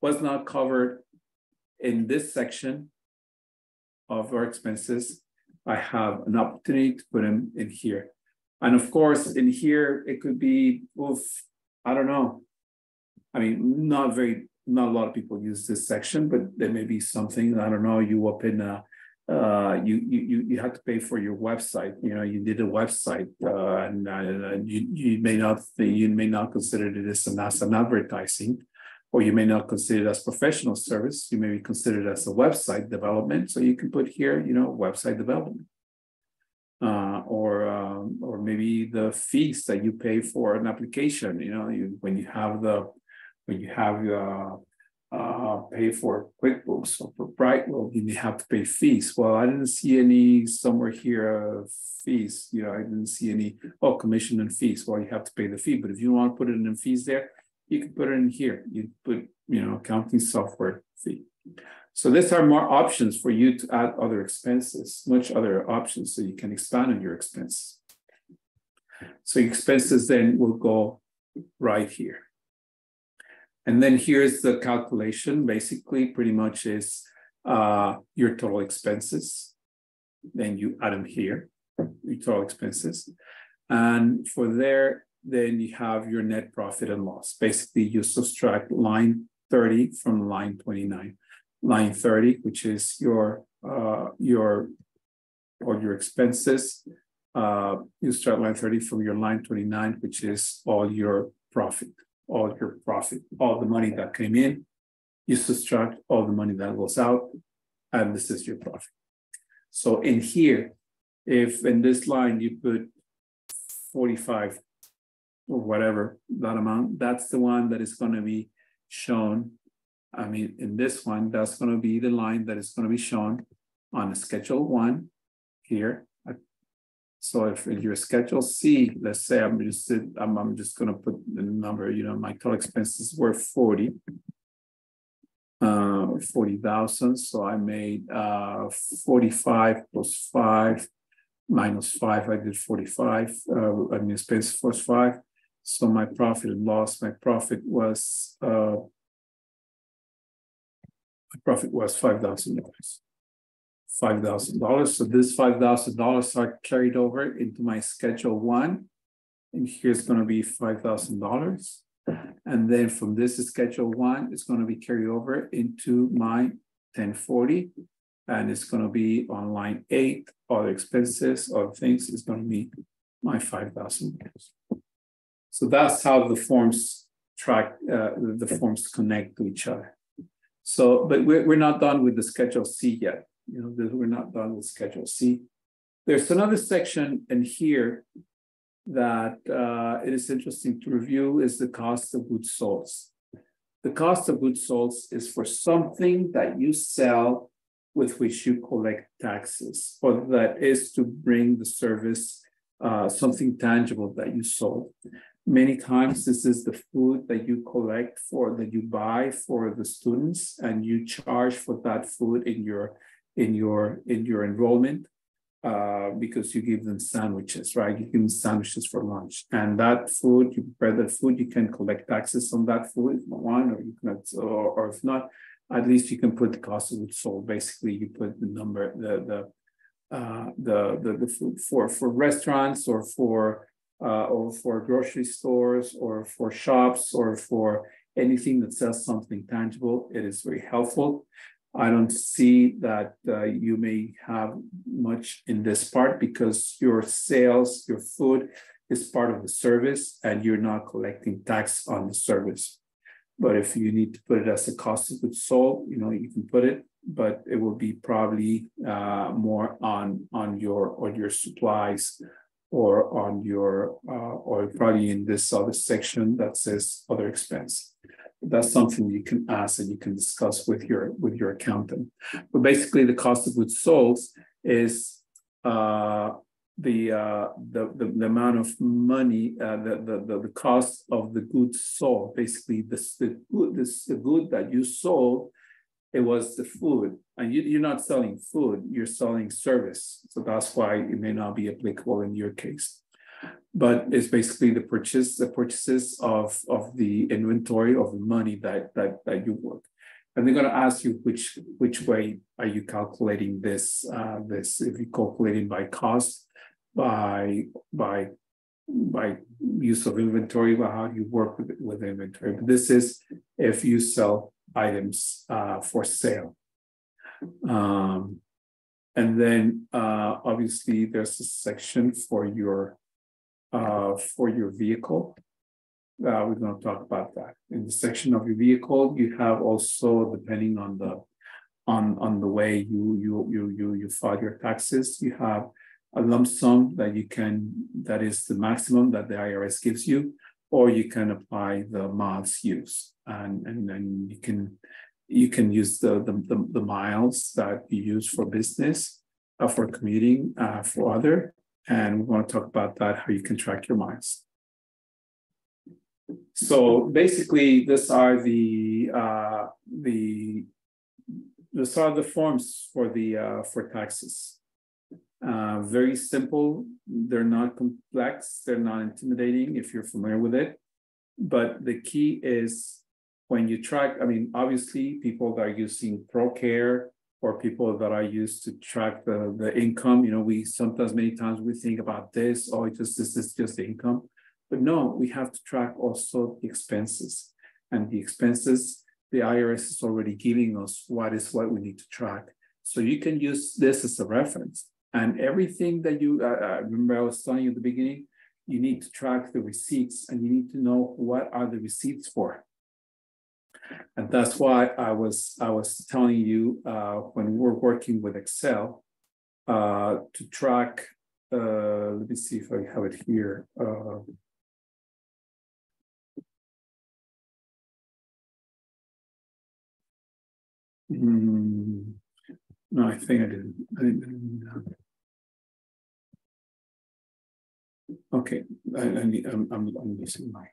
was not covered in this section of our expenses, I have an opportunity to put them in here. And of course, in here, it could be, oof, I don't know. I mean, not very, not a lot of people use this section, but there may be something, I don't know, you open a, uh, you, you, you have to pay for your website, you know, you did a website uh, and uh, you, you may not, you may not consider this as an advertising, or you may not consider it as professional service. You may be considered as a website development. So you can put here, you know, website development. Uh, or um, or maybe the fees that you pay for an application. You know, you, when you have the when you have uh, uh, pay for QuickBooks or for Brightwheel, you may have to pay fees. Well, I didn't see any somewhere here uh, fees. You know, I didn't see any oh commission and fees. Well, you have to pay the fee. But if you want to put it in fees there, you can put it in here. You put, you know, accounting software fee. So these are more options for you to add other expenses, much other options so you can expand on your expenses. So expenses then will go right here. And then here's the calculation, basically pretty much is uh, your total expenses. Then you add them here, your total expenses. And for there, then you have your net profit and loss. Basically, you subtract line 30 from line 29. Line 30, which is your uh, your or your expenses. Uh, you start line 30 from your line 29, which is all your profit, all your profit, all the money that came in. You subtract all the money that goes out, and this is your profit. So in here, if in this line you put 45 or whatever that amount, that's the one that is going to be shown. I mean, in this one, that's going to be the line that is going to be shown on schedule one here. So if in your schedule C, let's say I'm just I'm, I'm just going to put the number, you know, my total expenses were 40, uh, 40,000. So I made uh, 45 plus five minus five, I did 45, uh, I mean, expense was five. So my profit and loss, my profit was uh, my profit was five thousand dollars. Five thousand dollars. So this five thousand dollars are carried over into my schedule one, and here's going to be five thousand dollars. And then from this schedule one, it's going to be carried over into my 1040, and it's going to be on line eight. Other expenses, other things is going to be my five thousand dollars. So that's how the forms track, uh, the forms connect to each other. So, but we're, we're not done with the Schedule C yet. You know, we're not done with Schedule C. There's another section in here that uh, it is interesting to review is the cost of goods sold. The cost of goods sold is for something that you sell with which you collect taxes, or that is to bring the service, uh, something tangible that you sold. Many times this is the food that you collect for, that you buy for the students and you charge for that food in your in your in your enrollment uh, because you give them sandwiches, right? You give them sandwiches for lunch, and that food you prepare that food. You can collect taxes on that food if you want, or you can, or, or if not, at least you can put the cost of goods sold. Basically, you put the number, the the uh, the, the the food for for restaurants or for uh, or for grocery stores or for shops or for anything that sells something tangible. It is very helpful. I don't see that uh, you may have much in this part because your sales, your food is part of the service and you're not collecting tax on the service. But if you need to put it as a cost of goods sold, you know, you can put it, but it will be probably uh, more on, on your on your supplies or on your, uh, or probably in this other section that says other expense. That's something you can ask and you can discuss with your with your accountant. But basically, the cost of goods sold is uh, the, uh, the, the the amount of money, uh, the, the the cost of the goods sold. Basically, this the good this the good that you sold it was the food. And you, are not selling food, you're selling service. So that's why it may not be applicable in your case. But it's basically the purchase, the purchases of, of the inventory of the money that, that, that you work. And they're going to ask you which which way are you calculating this uh, this if you calculating by cost, by by by use of inventory, by how you work with with inventory. But this is if you sell items uh, for sale. Um, and then uh, obviously there's a section for your uh, for your vehicle. uh, we're going to talk about that. In the section of your vehicle, you have also, depending on the on on the way you you you you you file your taxes, you have a lump sum that you can that is the maximum that the IRS gives you, or you can apply the miles use, and and then you can you can use the the, the, the miles that you use for business, uh, for commuting, uh, for other, and we want to talk about that how you can track your miles. So basically, these are the uh, the these are the forms for the uh, for taxes. Uh, very simple. They're not complex. They're not intimidating if you're familiar with it. But the key is when you track. I mean, obviously, people that are using ProCare or people that are used to track the the income. You know, we sometimes many times we think about this. Oh, it just this is just the income but no, we have to track also the expenses. And the expenses, the IRS is already giving us what is what we need to track. So you can use this as a reference. And everything that you, uh remember I was telling you at the beginning, you need to track the receipts and you need to know what are the receipts for. And that's why I was I was telling you uh, when we're working with Excel uh, to track. Uh, let me see if I have it here. Mm, no, I think I didn't. I didn't. Okay, I, I need, I'm, I'm, I'm using my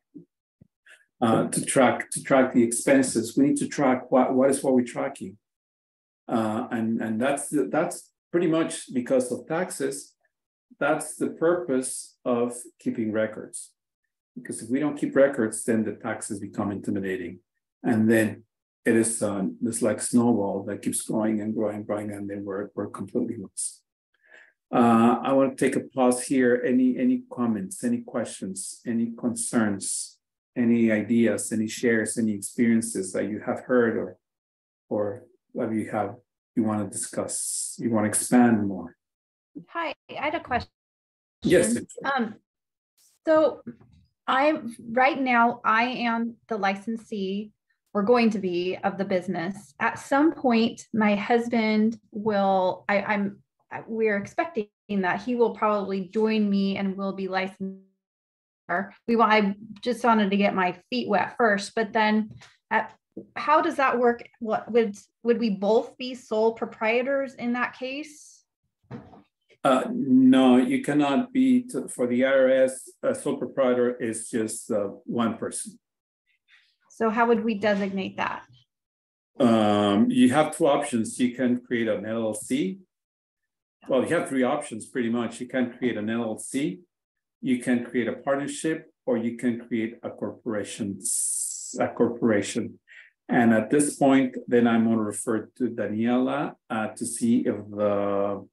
uh, to track to track the expenses. We need to track what what is what we're tracking, uh, and and that's the, that's pretty much because of taxes. That's the purpose of keeping records, because if we don't keep records, then the taxes become intimidating, and then it is uh, this like snowball that keeps growing and growing and growing, and then we're, we're completely lost. Uh, I want to take a pause here. Any any comments, any questions, any concerns, any ideas, any shares, any experiences that you have heard or or that you have you want to discuss, you want to expand more? Hi, I had a question. Yes. Um, so I'm right now I am the licensee we're going to be of the business. At some point, my husband will, I, I'm, we're expecting that he will probably join me and will be licensed. We want, I just wanted to get my feet wet first, but then at, how does that work? What would, would we both be sole proprietors in that case? Uh, no, you cannot be to, for the IRS. A sole proprietor is just uh, one person. So how would we designate that? Um, you have two options. You can create an LLC. Well, you have three options pretty much. You can create an LLC, you can create a partnership, or you can create a corporation. A corporation. And at this point, then I'm going to refer to Daniela uh, to see if the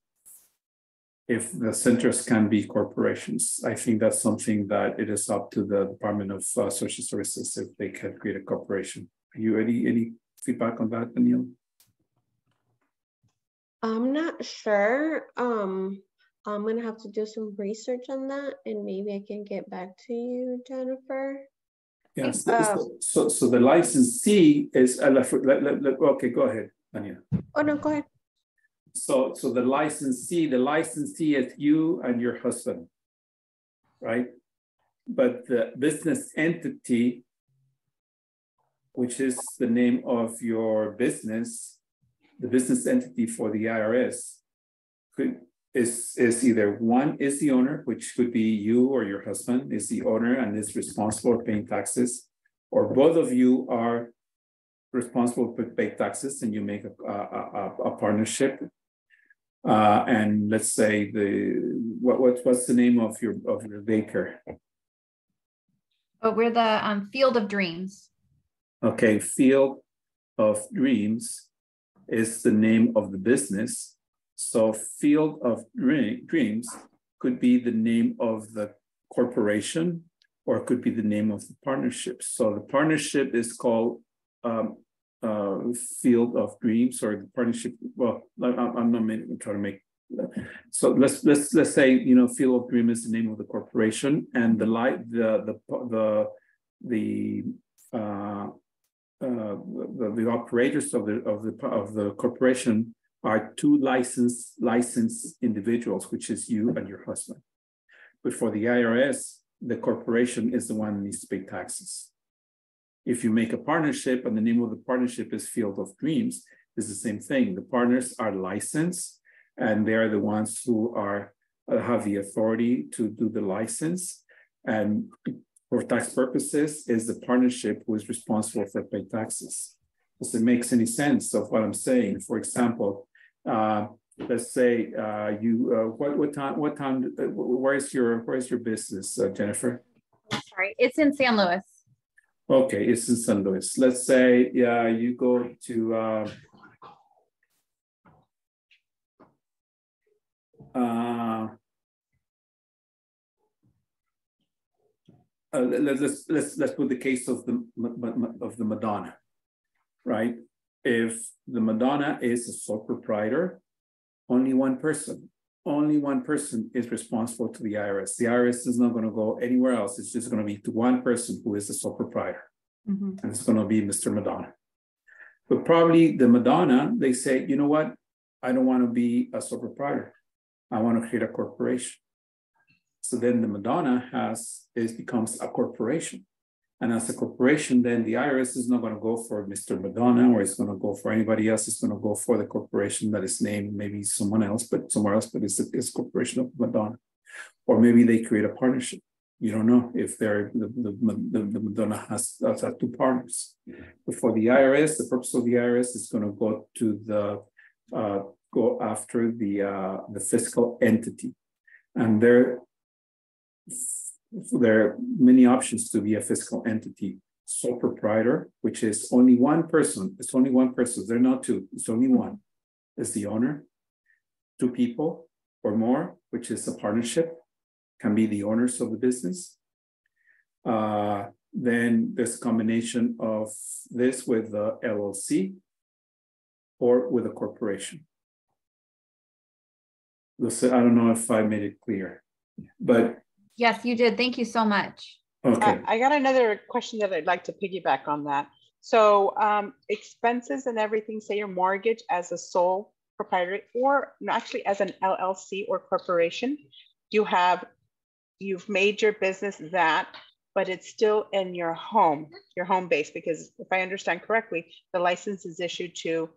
if the centers can be corporations. I think that's something that it is up to the Department of uh, Social Services if they can create a corporation. Are you any any feedback on that, Daniela? I'm not sure. Um, I'm gonna have to do some research on that, and maybe I can get back to you, Jennifer. Yes. Uh, so, so, so the licensee is uh, okay. Go ahead, Daniel. Oh no, go ahead. So, so the licensee, the licensee is you and your husband, right? But the business entity, which is the name of your business, the business entity for the IRS, could is is either one is the owner, which could be you or your husband is the owner and is responsible for paying taxes, or both of you are responsible for paying taxes and you make a, a, a, a partnership uh, and let's say the what, what what's the name of your of your baker? Oh, we're the um, Field of Dreams. Okay, Field of Dreams is the name of the business. So Field of Dreams could be the name of the corporation or it could be the name of the partnership. So the partnership is called um, uh, field of dreams or the partnership. Well, I'm, I'm not trying to make. So let's let's let's say you know Field of Dream is the name of the corporation, and the light the the the the uh, uh, the, the operators of the of the of the corporation are two licensed licensed individuals, which is you and your husband. But for the IRS, the corporation is the one that needs to pay taxes. If you make a partnership and the name of the partnership is Field of Dreams, it's the same thing. The partners are licensed and they are the ones who are uh, have the authority to do the license. And for tax purposes, is the partnership who is responsible for pay taxes. Does it make any sense of what I'm saying? For example, uh, let's say uh, you uh, what what time what time uh, where's your where's your business, uh, Jennifer? Sorry, it's in San Luis. Okay, it's in San Luis. Let's say yeah, you go to. Uh, uh, uh, let's let's let's put the case of the of the Madonna, right? If the Madonna is a sole proprietor, only one person, only one person is responsible to the IRS. The IRS is not going to go anywhere else. It's just going to be to one person who is the sole proprietor, mm-hmm. and it's going to be Mr. Madonna. But probably the Madonna, they say, you know what? I don't want to be a sole proprietor. I want to create a corporation. So then the Madonna has is becomes a corporation. And as a corporation, then the IRS is not going to go for Mr. Madonna or it's going to go for anybody else. It's going to go for the corporation that is named maybe someone else, but somewhere else, but it's a, it's corporation of Madonna. Or maybe they create a partnership. You don't know if they're the, the, the, the Madonna has, has two partners. But for the IRS, the purpose of the IRS is going to go to the uh, go after the uh, the fiscal entity, and there there are many options to be a fiscal entity. Sole proprietor, which is only one person, it's only one person, they're not two, it's only one, is the owner. Two people or more, which is a partnership, can be the owners of the business. Uh, then there's a combination of this with the LLC or with a corporation. I don't know if I made it clear, but Yes, you did. Thank you so much. Okay. I, I got another question that I'd like to piggyback on that. So um, expenses and everything, say your mortgage as a sole proprietor or actually as an LLC or corporation, you have, you've made your business that, but it's still in your home, your home base, because if I understand correctly, the license is issued to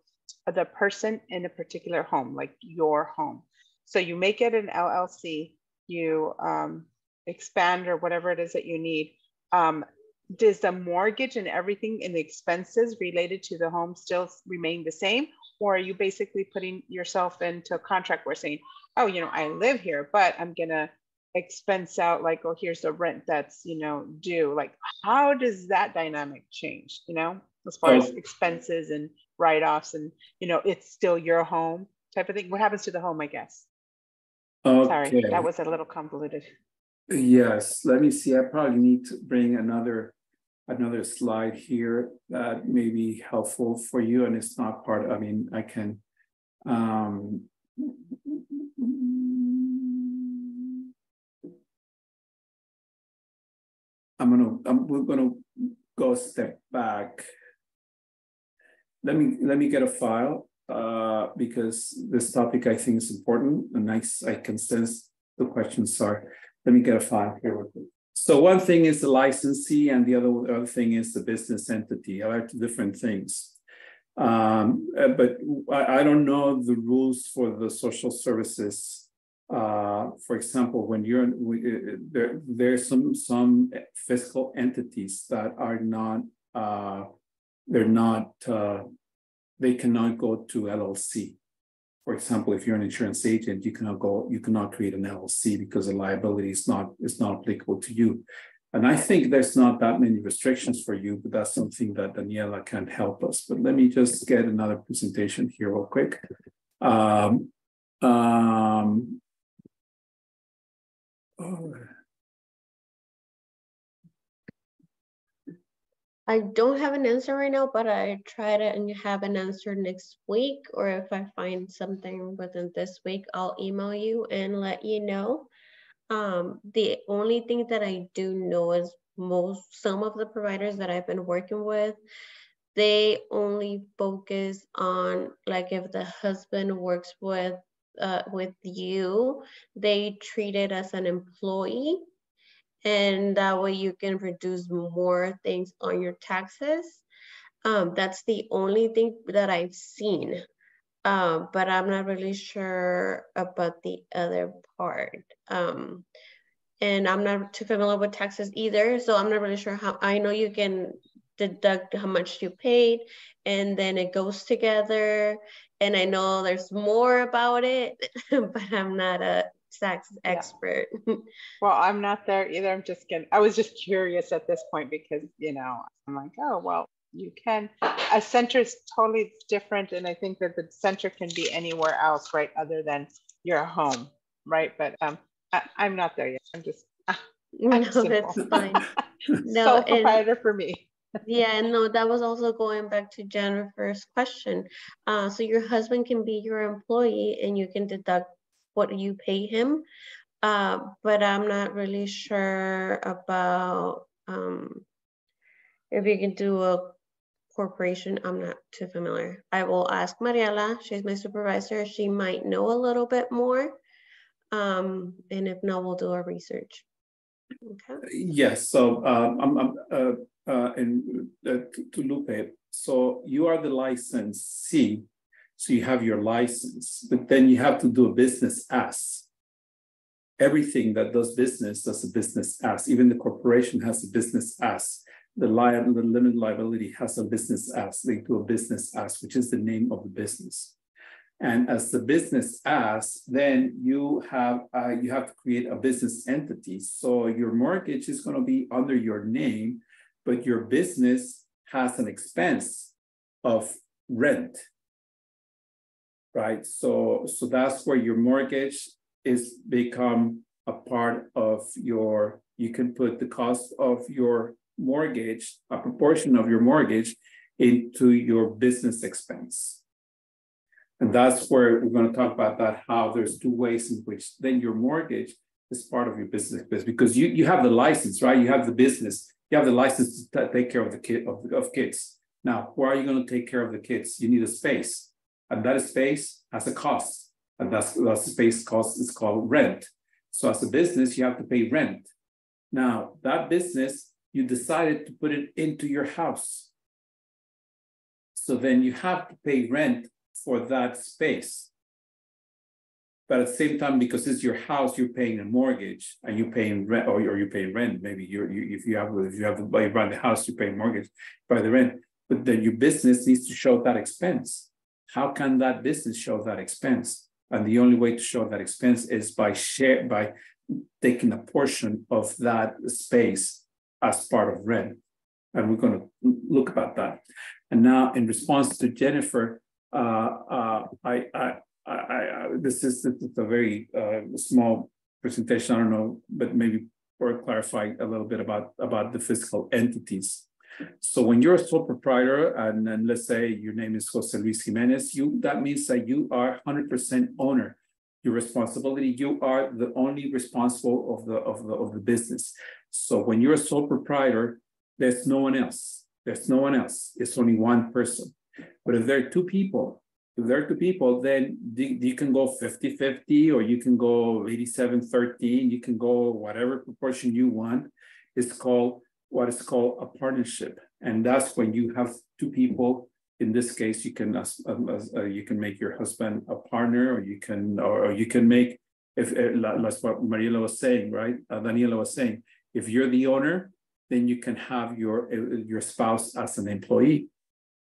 the person in a particular home, like your home. So you make it an LLC, you um, expand or whatever it is that you need, um, does the mortgage and everything and the expenses related to the home still remain the same? Or are you basically putting yourself into a contract where saying, oh, you know, I live here, but I'm gonna expense out like, oh, here's the rent that's, you know, due. Like, how does that dynamic change, you know, as far as expenses and write-offs and, you know, it's still your home type of thing? What happens to the home, I guess? Okay. Sorry, that was a little convoluted. Yes, let me see. I probably need to bring another another slide here that may be helpful for you. And it's not part, I mean, I can um I'm gonna I'm we're gonna go a step back. Let me let me get a file uh because this topic I think is important and I, I can sense the questions are let me get a file here. So one thing is the licensee and the other, other thing is the business entity. Like two different things. Um, uh, but I, I, don't know the rules for the social services. Uh, for example, when you're we, uh, there, there's some some fiscal entities that are not uh, they're not uh, they cannot go to LLC for example, if you're an insurance agent, you cannot go, you cannot create an LLC because the liability is not is not applicable to you. And I think there's not that many restrictions for you, but that's something that Daniela can help us. But let me just get another presentation here real quick. Um, um, oh, I don't have an answer right now, but I try to have an answer next week, or if I find something within this week, I'll email you and let you know. Um, the only thing that I do know is most some of the providers that I've been working with, they only focus on like if the husband works with uh, with you, they treat it as an employee, and that way you can reduce more things on your taxes. Um, that's the only thing that I've seen, um, but I'm not really sure about the other part. Um, and I'm not too familiar with taxes either, so I'm not really sure how. I know you can deduct how much you paid, and then it goes together. And I know there's more about it, but I'm not a tax expert. Yeah. well, I'm not there either. I'm just kidding. I was just curious at this point because you know I'm like, oh well, you can. A center is totally different, and I think that the center can be anywhere else, right, other than your home, right? But um, I, am not there yet. I'm just. I'm no, simple. that's fine. No, Sole proprietor for me. yeah, no, that was also going back to Jennifer's question. Uh, so your husband can be your employee, and you can deduct what you pay him. Uh, but I'm not really sure about um, if you can do a corporation. I'm not too familiar. I will ask Mariela. She's my supervisor. She might know a little bit more. Um, and if not, we'll do our research. Okay. Yes. So um, I'm, I'm uh, uh, and uh, to, to Lupe. So you are the licensee. So you have your license, but then you have to do a business as. Everything that does business does a business as. Even the corporation has a business as. The, li- the limited liability has a business as. They do a business as, which is the name of the business. And as the business as, then you have uh, you have to create a business entity. So your mortgage is going to be under your name, but your business has an expense of rent, right? So so that's where your mortgage is become a part of your. You can put the cost of your mortgage, a proportion of your mortgage, into your business expense. And that's where we're going to talk about that, how there's two ways in which then your mortgage is part of your business expense because you, you have the license, right? You have the business, you have the license to take care of the kid of, of kids. Now, where are you going to take care of the kids? You need a space. And that space has a cost. And that's that space cost is called rent. So as a business, you have to pay rent. Now, that business, you decided to put it into your house. So then you have to pay rent for that space. But at the same time, because it's your house, you're paying a mortgage and you're paying rent, or, you're paying rent. Maybe you're, you, if you have if you have to buy the house, you're paying mortgage, by the rent. But then your business needs to show that expense. How can that business show that expense? And the only way to show that expense is by share by taking a portion of that space as part of rent. And we're going to look about that. And now, in response to Jennifer, uh, uh, I, I, I, I, this is a very uh, small presentation. I don't know, but maybe or clarify a little bit about about the physical entities. So when you're a sole proprietor, and, and let's say your name is Jose Luis Jimenez, you that means that you are 100% owner. Your responsibility, you are the only responsible of the of the of the business. So when you're a sole proprietor, there's no one else. There's no one else. It's only one person. But if there are two people, if there are two people, then you can go 50 50 or you can go 87 13, you can go whatever proportion you want. It's called what is called a partnership. And that's when you have two people. In this case, you can uh, you can make your husband a partner, or you can or, you can make if uh, that's what Mariela was saying, right? Uh, Daniela was saying, if you're the owner, then you can have your uh, your spouse as an employee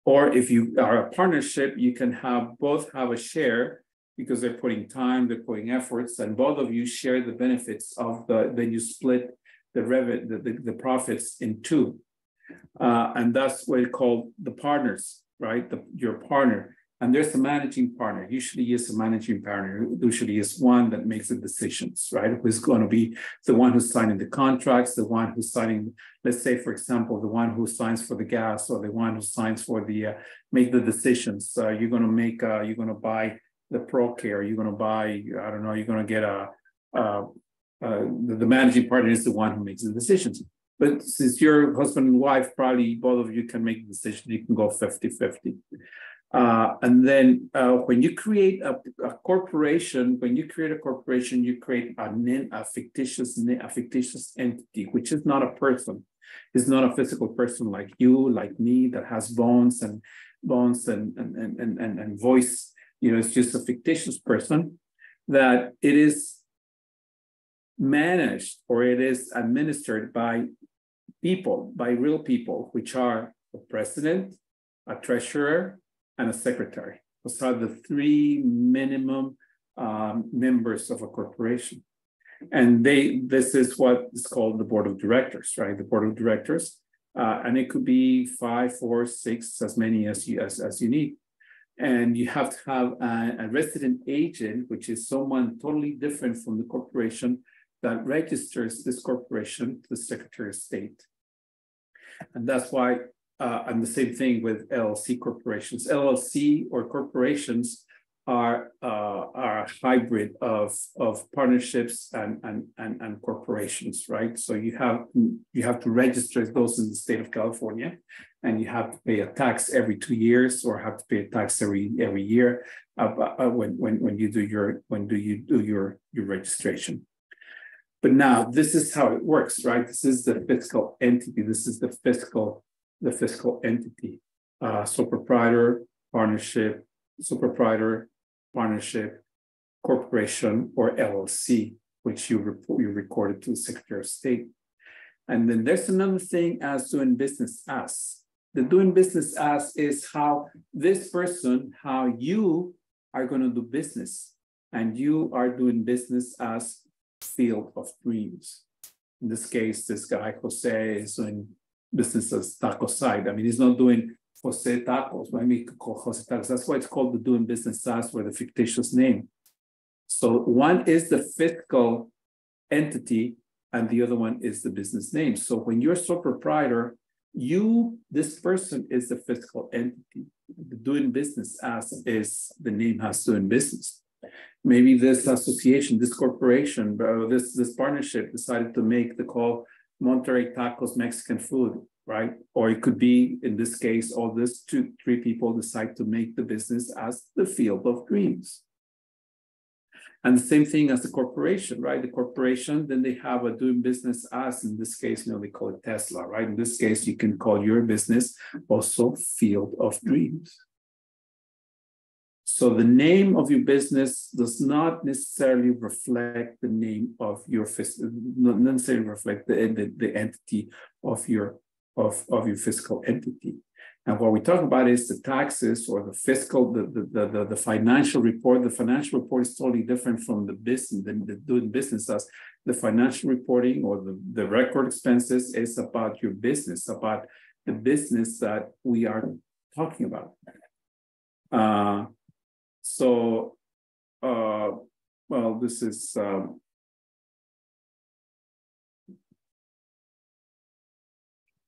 or if you are a partnership, you can have both have a share because they're putting time, they're putting efforts, and both of you share the benefits of the, then you split the revenue, the, the, the, profits in two. Uh, and that's what we call the partners, right? The, your partner. And there's a managing partner. Usually is a managing partner. Usually is one that makes the decisions, right? Who's going to be the one who's signing the contracts, the one who's signing, let's say, for example, the one who signs for the gas or the one who signs for the, uh, make the decisions. Uh, you're going to make, uh, you're going to buy the ProCare. You're going to buy, I don't know, you're going to get a, uh, the, the managing partner is the one who makes the decisions. But since you're husband and wife, probably both of you can make the decision. You can go 50 50. Uh, and then uh, when you create a, a, corporation, when you create a corporation, you create a, a fictitious a fictitious entity, which is not a person. It's not a physical person like you, like me, that has bones and bones and and and and, and voice. You know, it's just a fictitious person that it is managed or it is administered by people, by real people, which are a president, a treasurer, and a secretary. Those are the three minimum um, members of a corporation. And they, this is what is called the board of directors, right? The board of directors, uh, and it could be five, four, six, as many as you as, as you need. And you have to have a, a resident agent, which is someone totally different from the corporation that registers this corporation to the Secretary of State. And that's why uh, and the same thing with LLC corporations. LLC or corporations are uh, are a hybrid of of partnerships and, and and and corporations, right? So you have you have to register those in the state of California, and you have to pay a tax every two years, or have to pay a tax every every year uh, uh, when when when you do your when do you do your your registration. But now this is how it works, right? This is the fiscal entity. This is the fiscal the fiscal entity. Uh, sole proprietor, partnership, sole proprietor, partnership, corporation, or LLC, which you report you recorded to the Secretary of State. And then there's another thing as doing business as. The doing business as is how this person, how you are going to do business. And you are doing business as field of dreams. In this case, this guy, Jose, is doing business as taco side. I mean, he's not doing Jose Tacos. I mean, Jose Tacos. That's why it's called the doing business as for the fictitious name. So one is the fiscal entity and the other one is the business name. So when you're sole proprietor, you, this person is the fiscal entity. The doing business as is the name has doing business. Maybe this association, this corporation, uh, this, this partnership decided to make the call Monterey Tacos Mexican food, right? Or it could be, in this case, all this two, three people decide to make the business as the field of dreams. And the same thing as the corporation, right? The corporation, then they have a doing business as, in this case, you know, they call it Tesla, right? In this case, you can call your business also field of dreams. So the name of your business does not necessarily reflect the name of your not necessarily reflect the, the, the entity of your of, of your fiscal entity. And what we talk about is the taxes or the fiscal, the, the, the, the, financial report. The financial report is totally different from the business, the, the doing business as the financial reporting or the, the record expenses is about your business, about the business that we are talking about. Uh, so, uh, well, this is um,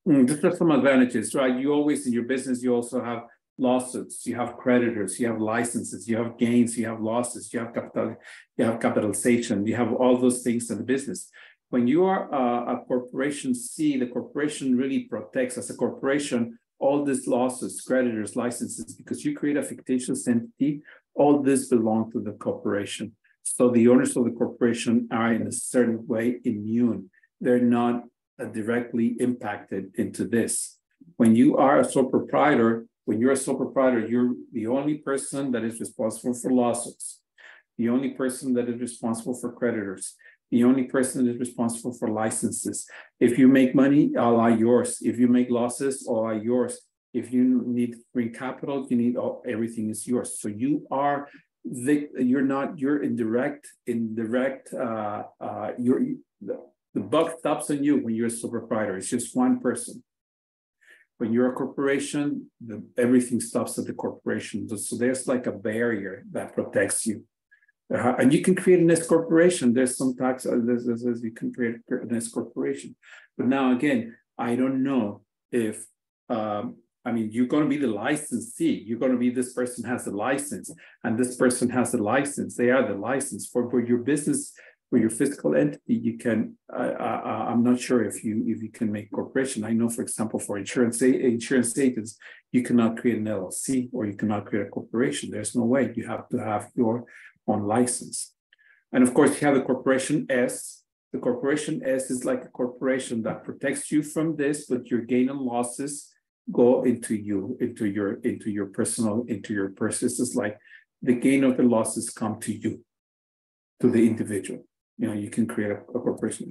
mm, these are some advantages, right? You always in your business, you also have lawsuits, you have creditors, you have licenses, you have gains, you have losses, you have capital, you have capitalization, you have all those things in the business. When you are a, a corporation C, the corporation really protects as a corporation all these losses, creditors, licenses, because you create a fictitious entity all this belong to the corporation. So the owners of the corporation are in a certain way immune. They're not uh, directly impacted into this. When you are a sole proprietor, when you're a sole proprietor, you're the only person that is responsible for lawsuits, the only person that is responsible for creditors, the only person that is responsible for licenses. If you make money, all are yours. If you make losses, all are yours. If you need bring capital, you need all, everything is yours. So you are the, you're not you're indirect indirect uh, uh, you're the, the buck stops on you when you're a sole proprietor. It's just one person. When you're a corporation, the, everything stops at the corporation. So there's like a barrier that protects you. Uh, and you can create an S corporation. There's some tax, uh, there's, there's, you can create an S corporation. But now again, I don't know if um, I mean, you're going to be the licensee. You're going to be this person has a license, and this person has a license. They are the license for, for your business. For your physical entity, you can. I'm not sure if you if you can make corporation. I know, for example, for insurance insurance agents, you cannot create an LLC or you cannot create a corporation. There's no way. You have to have your own license. And of course, you have the corporation S. The corporation S is like a corporation that protects you from this, but your gain and losses go into you, into your, into your personal, into your purse. This is like the gain or the losses come to you, to the individual. You know, you can create a, a corporation.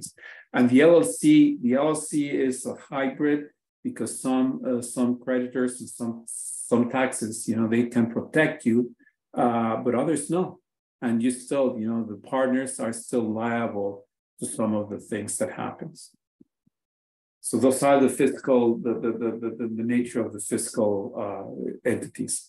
And the LLC, the LLC is a hybrid because some uh, some creditors and some some taxes, you know, they can protect you, uh, but others no and you still, you know, the partners are still liable to some of the things that happens. So those are the fiscal, the the the the, nature of the fiscal uh, entities.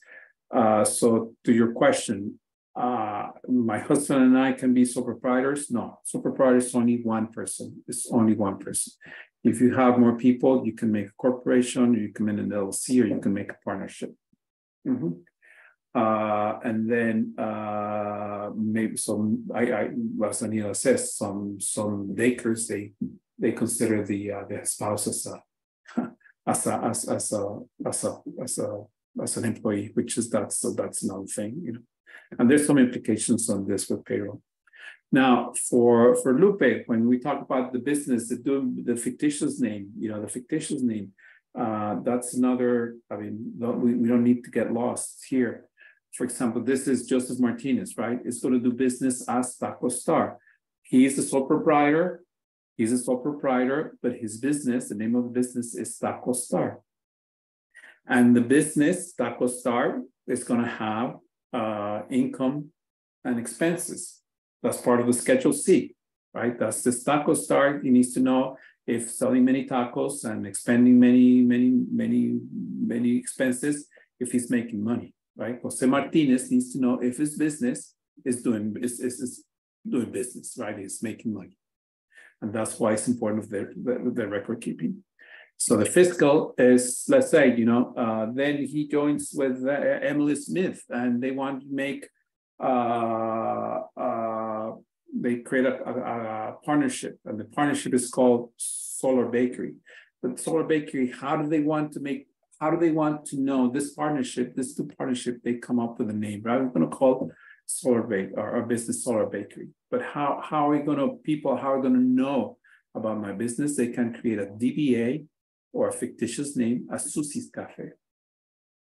Uh, so to your question, uh, my husband and I can be sole proprietors. No, sole proprietor is only one person. It's only one person. If you have more people, you can make a corporation, or you can make an LLC, or you can make a partnership. Mm-hmm. Uh, and then uh, maybe some, I, I, as Anila says, some some bakers they they consider the uh, the spouse as a as a as, as a as a as a as an employee, which is that's so that's another thing, you know. And there's some implications on this with payroll. Now, for for Lupe, when we talk about the business, the the fictitious name, you know, the fictitious name, uh, that's another. I mean, we, we don't need to get lost here for example, this is Joseph Martinez, right? Is going to do business as Taco Star. He is the sole proprietor. He's a sole proprietor, but his business, the name of the business is Taco Star. And the business, Taco Star, is going to have uh, income and expenses. That's part of the Schedule C, right? That's the Taco Star. He needs to know if selling many tacos and expending many, many, many, many expenses, if he's making money right? Jose Martinez needs to know if his business is doing is, is, is doing business, right? He's making money. And that's why it's important of their, their, record keeping. So the fiscal is, let's say, you know, uh, then he joins with uh, Emily Smith and they want to make, uh, uh, they create a, a, a, partnership and the partnership is called Solar Bakery. But Solar Bakery, how do they want to make how do they want to know this partnership, this two partnership, they come up with a name, right? I'm going to call Solar Bake or our business Solar Bakery. But how, how are we going to, people, how are going to know about my business? They can create a DBA or a fictitious name, a Susie's Cafe.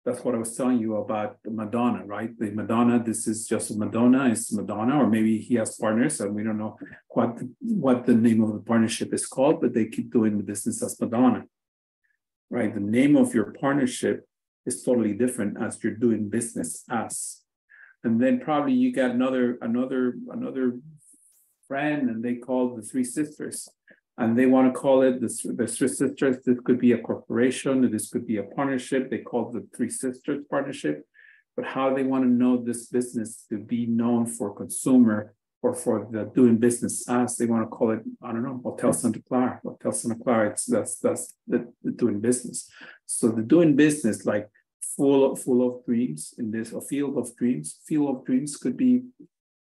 That's what I was telling you about Madonna, right? The Madonna, this is just Madonna, it's Madonna, or maybe he has partners and we don't know what, what the name of the partnership is called, but they keep doing the business as Madonna right? The name of your partnership is totally different as you're doing business as. And then probably you got another another another friend, and they call the three sisters, and they want to call it the, the three sisters. This could be a corporation, this could be a partnership. They call the three sisters partnership. But how they want to know this business to be known for consumer or for the doing business as they want to call it, I don't know, Hotel Santa Clara. Hotel Santa Clara, it's that's that's the, the doing business. So the doing business, like full full of dreams in this a field of dreams, field of dreams could be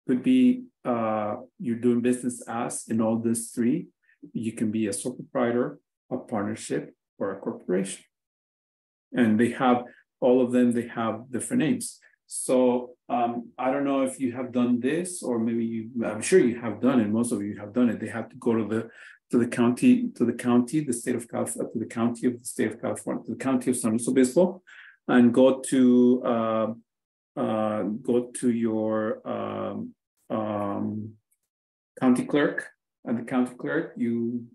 could be uh you're doing business as in all these three. You can be a sole proprietor, a partnership, or a corporation. And they have all of them, they have different names. So um, I don't know if you have done this, or maybe you. I'm sure you have done it. Most of you have done it. They have to go to the to the county to the county, the state of California, to the county of the state of California, to the county of San Luis Obispo, and go to uh, uh, go to your um, um, county clerk. And the county clerk, you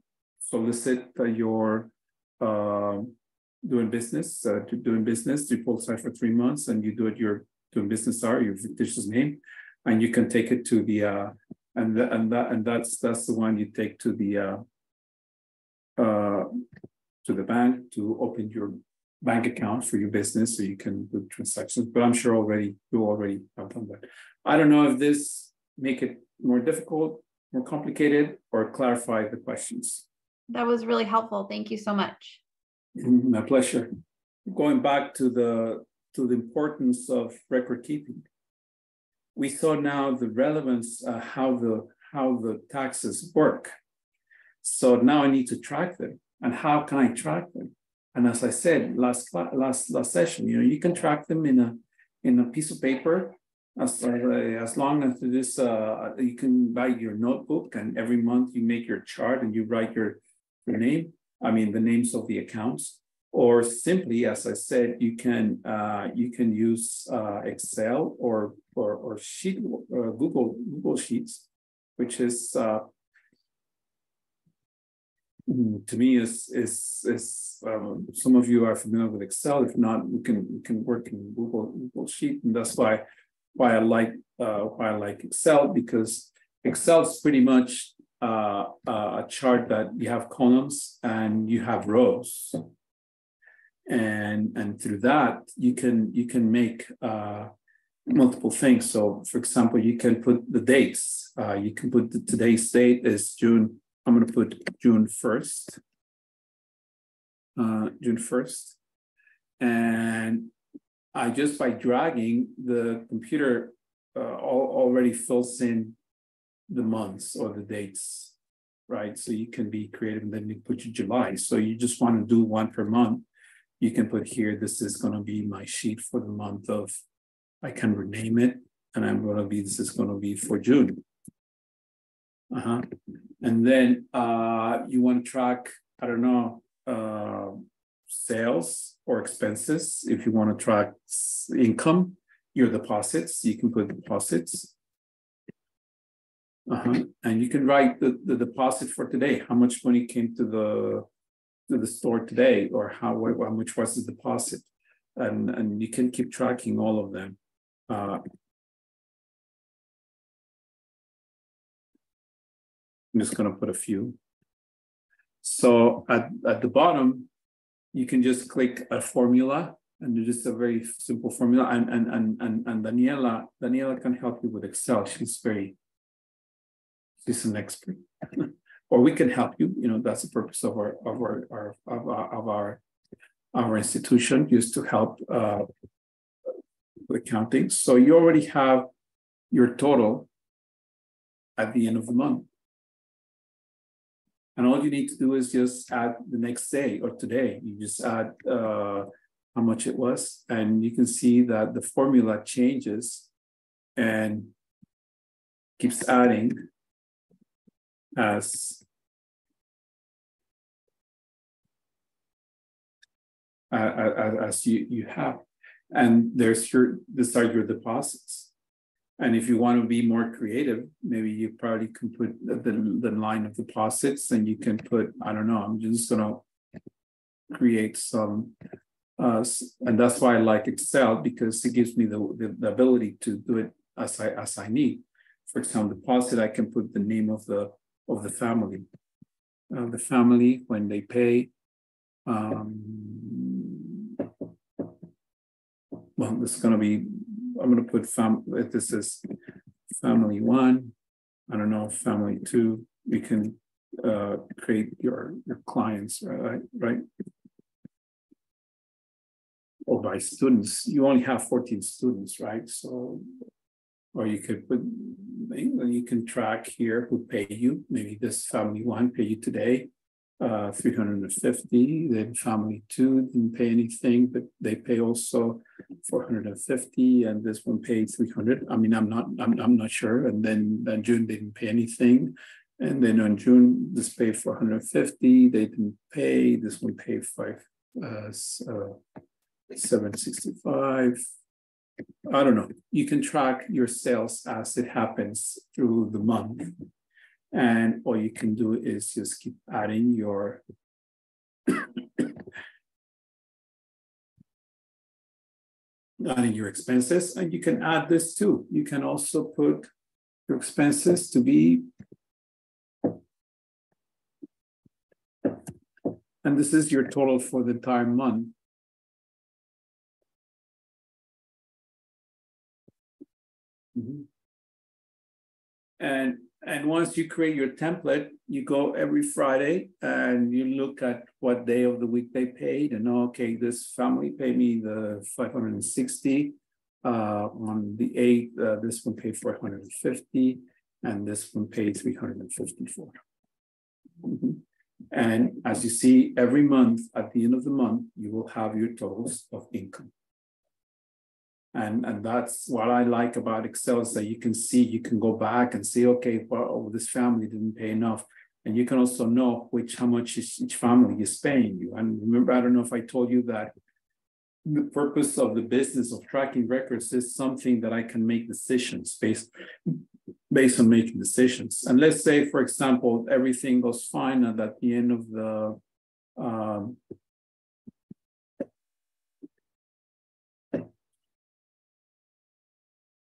solicit your doing business, uh, doing business, you pull aside for three months, and you do it your doing business are, your fictitious name, and you can take it to the uh, and the, and that and that's that's the one you take to the uh, uh, to the bank to open your bank account for your business so you can do transactions. But I'm sure already you already have done that. I don't know if this make it more difficult, more complicated, or clarify the questions. That was really helpful. Thank you so much. My pleasure. Going back to the to the importance of record keeping. We saw now the relevance, uh, how the how the taxes work. So now I need to track them. And how can I track them? And as I said last last last session, you know, you can track them in a in a piece of paper as, as long as this uh, you can write your notebook and every month you make your chart and you write your, your name, I mean the names of the accounts, or simply, as I said, you can uh, you can use uh, Excel or or or sheet uh, Google Google Sheets, which is uh, to me is is is um, some of you are familiar with Excel. If not, we can we can work in Google Google Sheet, and that's why why I like uh, why I like Excel because Excel is pretty much uh, a chart that you have columns and you have rows, and and through that you can you can make uh, multiple things. So, for example, you can put the dates. Uh, you can put the, today's date is June. I'm going to put June first. Uh, June first, and I just by dragging the computer uh, all, already fills in the months or the dates, right? So you can be creative and then you put your July. So you just want to do one per month. You can put here, this is going to be my sheet for the month of, I can rename it and I'm going to be, this is going to be for June. Uh-huh. And then uh, you want to track, I don't know, uh, sales or expenses. If you want to track income, your deposits, you can put deposits. Uh-huh. And you can write the, the deposit for today. How much money came to the to the store today, or how how much was the deposit, and and you can keep tracking all of them. Uh, I'm just going to put a few. So at, at the bottom, you can just click a formula and just a very simple formula. And, and, and, and, and Daniela, Daniela can help you with Excel. She's very, she's an expert. or we can help you. You know, that's the purpose of our of our, our of our of our our institution, just to help uh, with accounting. So you already have your total at the end of the month. And all you need to do is just add the next day or today. You just add uh, how much it was, and you can see that the formula changes and keeps adding as uh, as you you have, and there's your these are your deposits. And if you want to be more creative, maybe you probably can put the, the line of deposits and you can put, I don't know, I'm just going to create some, uh, and that's why I like Excel because it gives me the, the, the ability to do it as I, as I need. For example, deposit, I can put the name of the, of the family. Uh, the family, when they pay, um, well, this is going to be I'm going to put fam. If this is family one, I don't know, family two. You can uh, create your your clients, right? Right. Or by students, you only have 14 students, right? So, or you could put, you can track here who pay you. Maybe this family one pay you today uh, 350. Then family two didn't pay anything, but they pay also 450, and this one paid 300. I mean, I'm not, I'm, I'm not sure. And then, then June didn't pay anything. And then on June, this paid 450. They didn't pay. This one paid five, uh, uh, 765. I don't know. You can track your sales as it happens through the month. And all you can do is just keep adding your adding your expenses and you can add this too. You can also put your expenses to be and this is your total for the entire month. Mm -hmm. And and once you create your template, you go every Friday and you look at what day of the week they paid. And okay, this family paid me the 560. Uh, on the 8th, uh, this one paid 450. and this one paid 354. Mhm. And as you see, every month, at the end of the month, you will have your totals of income. And, and that's what I like about Excel is that you can see, you can go back and see, okay, well, oh, this family didn't pay enough. And you can also know which how much each family is paying you. And remember, I don't know if I told you that the purpose of the business of tracking records is something that I can make decisions based based on making decisions. And let's say, for example, everything goes fine, and at the end of the um,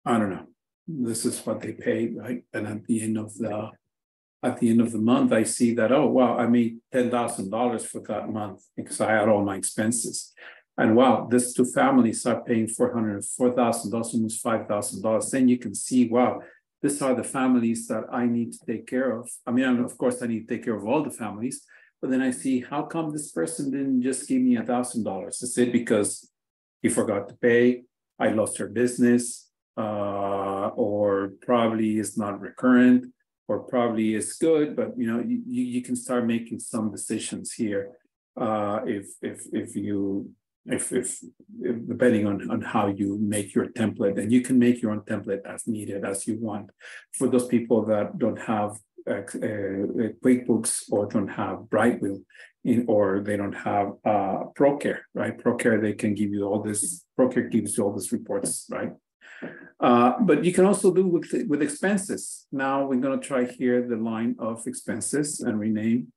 I don't know. This is what they paid, right? And at the end of the at the end of the month, I see that, oh, wow, I made $10,000 for that month because I had all my expenses. And wow, these two families are paying $404,000, almost $5,000. Then you can see, wow, these are the families that I need to take care of. I mean, of course, I need to take care of all the families, but then I see how come this person didn't just give me a thousand dollars? Is it because he forgot to pay? I lost her business, uh, or probably is not recurrent, or probably is good, but you know, you, you can start making some decisions here uh, if if if you if, if, if, depending on, on how you make your template and you can make your own template as needed as you want for those people that don't have uh, uh, QuickBooks or don't have Brightwheel in, or they don't have uh, ProCare, right? ProCare, they can give you all this, ProCare gives you all these reports, right? Uh, but you can also do with, with expenses. Now we're gonna try here the line of expenses and rename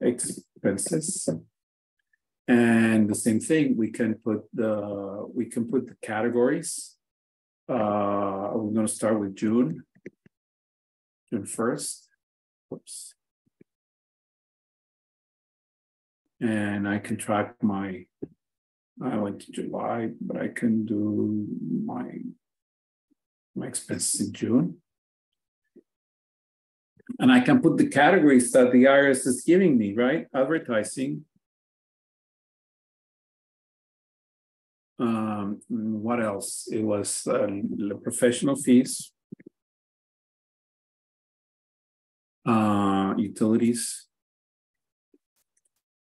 expenses. And the same thing, we can put the we can put the categories. Uh, we're going to start with June, June first. Whoops. And I can track my. I went to July, but I can do my my expenses in June. And I can put the categories that the IRS is giving me, right? Advertising, Um, what else? It was um, professional fees, uh, utilities,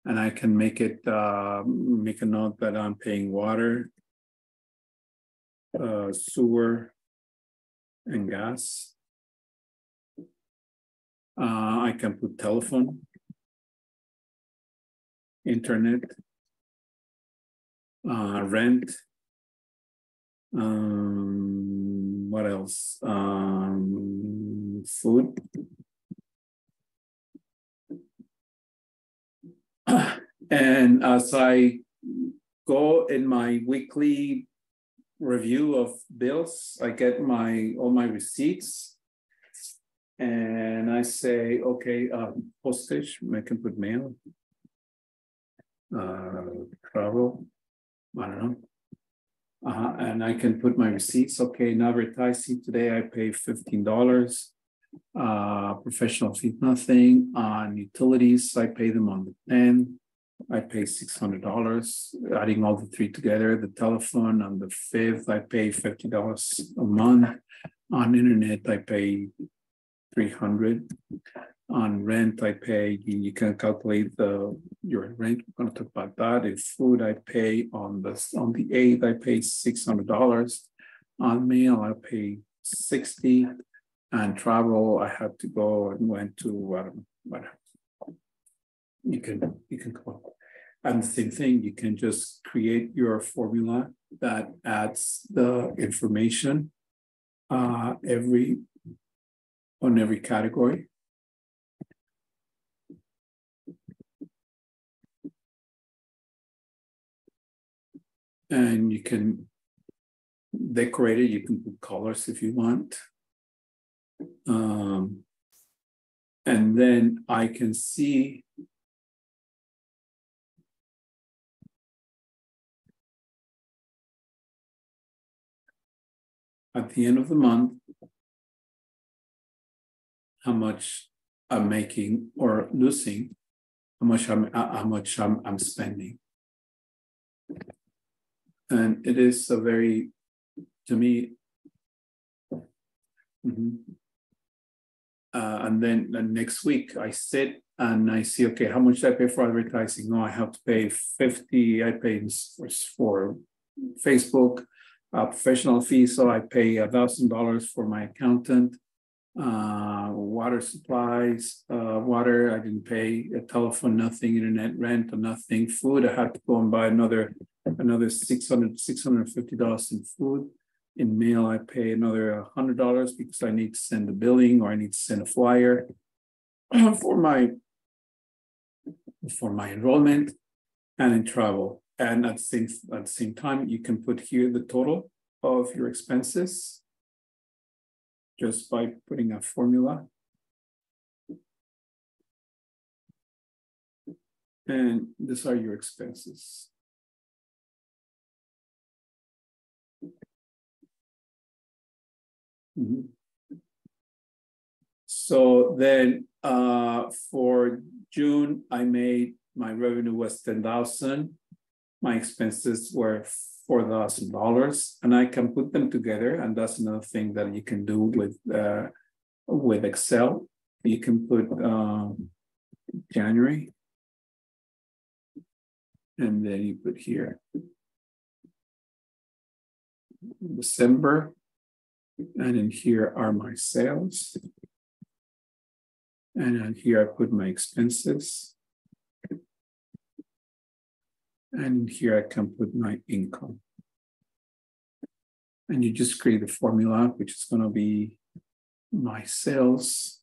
and I can make it uh, make a note that I'm paying water, uh, sewer, and gas. Uh, I can put telephone, internet, uh, rent. Um, what else? Um, food. And as I go in my weekly review of bills, I get my all my receipts, and I say, okay, postage, I can put mail, uh, travel, I don't know. Uh, and I can put my receipts. Okay, now advertising today, I pay fifteen dollars. Uh, professional fee, nothing. On utilities, I pay them on the pen. I pay six hundred dollars. Adding all the three together, the telephone on the fifth, I pay fifty dollars a month. On internet, I pay three hundred on rent I pay, you can calculate the your rent. We're going to talk about that. If food I pay on the on the eighth, I pay six hundred dollars. On meal, I pay sixty. And travel, I had to go and went to what you can you can call and the same thing, you can just create your formula that adds the information uh, every on every category and you can decorate it. You can put colors if you want. Um, and then I can see at the end of the month how much I'm making or losing, how much I'm how much I'm, I'm spending and it is a very to me mm-hmm. Uh, and then the next week I sit and I see, okay, how much I pay for advertising? No, I have to pay 50, I pay for, for Facebook, uh, professional fees. So I pay a thousand dollars for my accountant, uh, water supplies, uh, water, I didn't pay a telephone, nothing, internet rent, nothing, food. I had to go and buy another, another 600, $650 in food in mail, I pay another hundred dollars because I need to send a billing or I need to send a flyer for my for my enrollment and in travel. And at the same at the same time, you can put here the total of your expenses just by putting a formula. And these are your expenses. Mm-hmm. So then uh, for June, I made my revenue was 10,000. My expenses were $4,000 and I can put them together. And that's another thing that you can do with, uh, with Excel. You can put um, January and then you put here December and in here are my sales. And then here I put my expenses. And here I can put my income. And you just create a formula, which is going to be my sales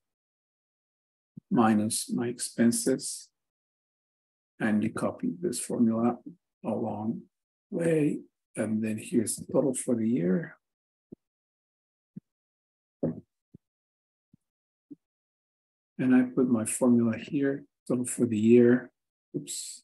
minus my expenses. And you copy this formula along way. And then here's the total for the year. And I put my formula here, total for the year. Oops.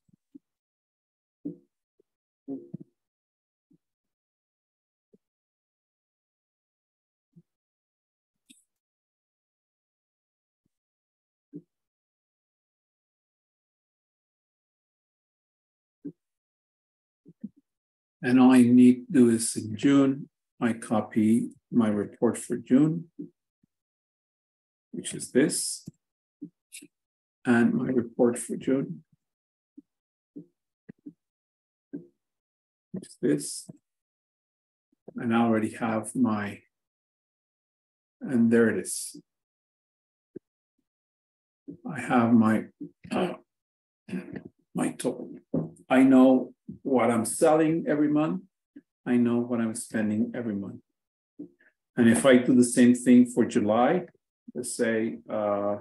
And all I need to do is in June, I copy my report for June, which is this and my report for June. Is this. And I already have my, and there it is. I have my, uh, my total. I know what I'm selling every month. I know what I'm spending every month. And if I do the same thing for July, let's say uh,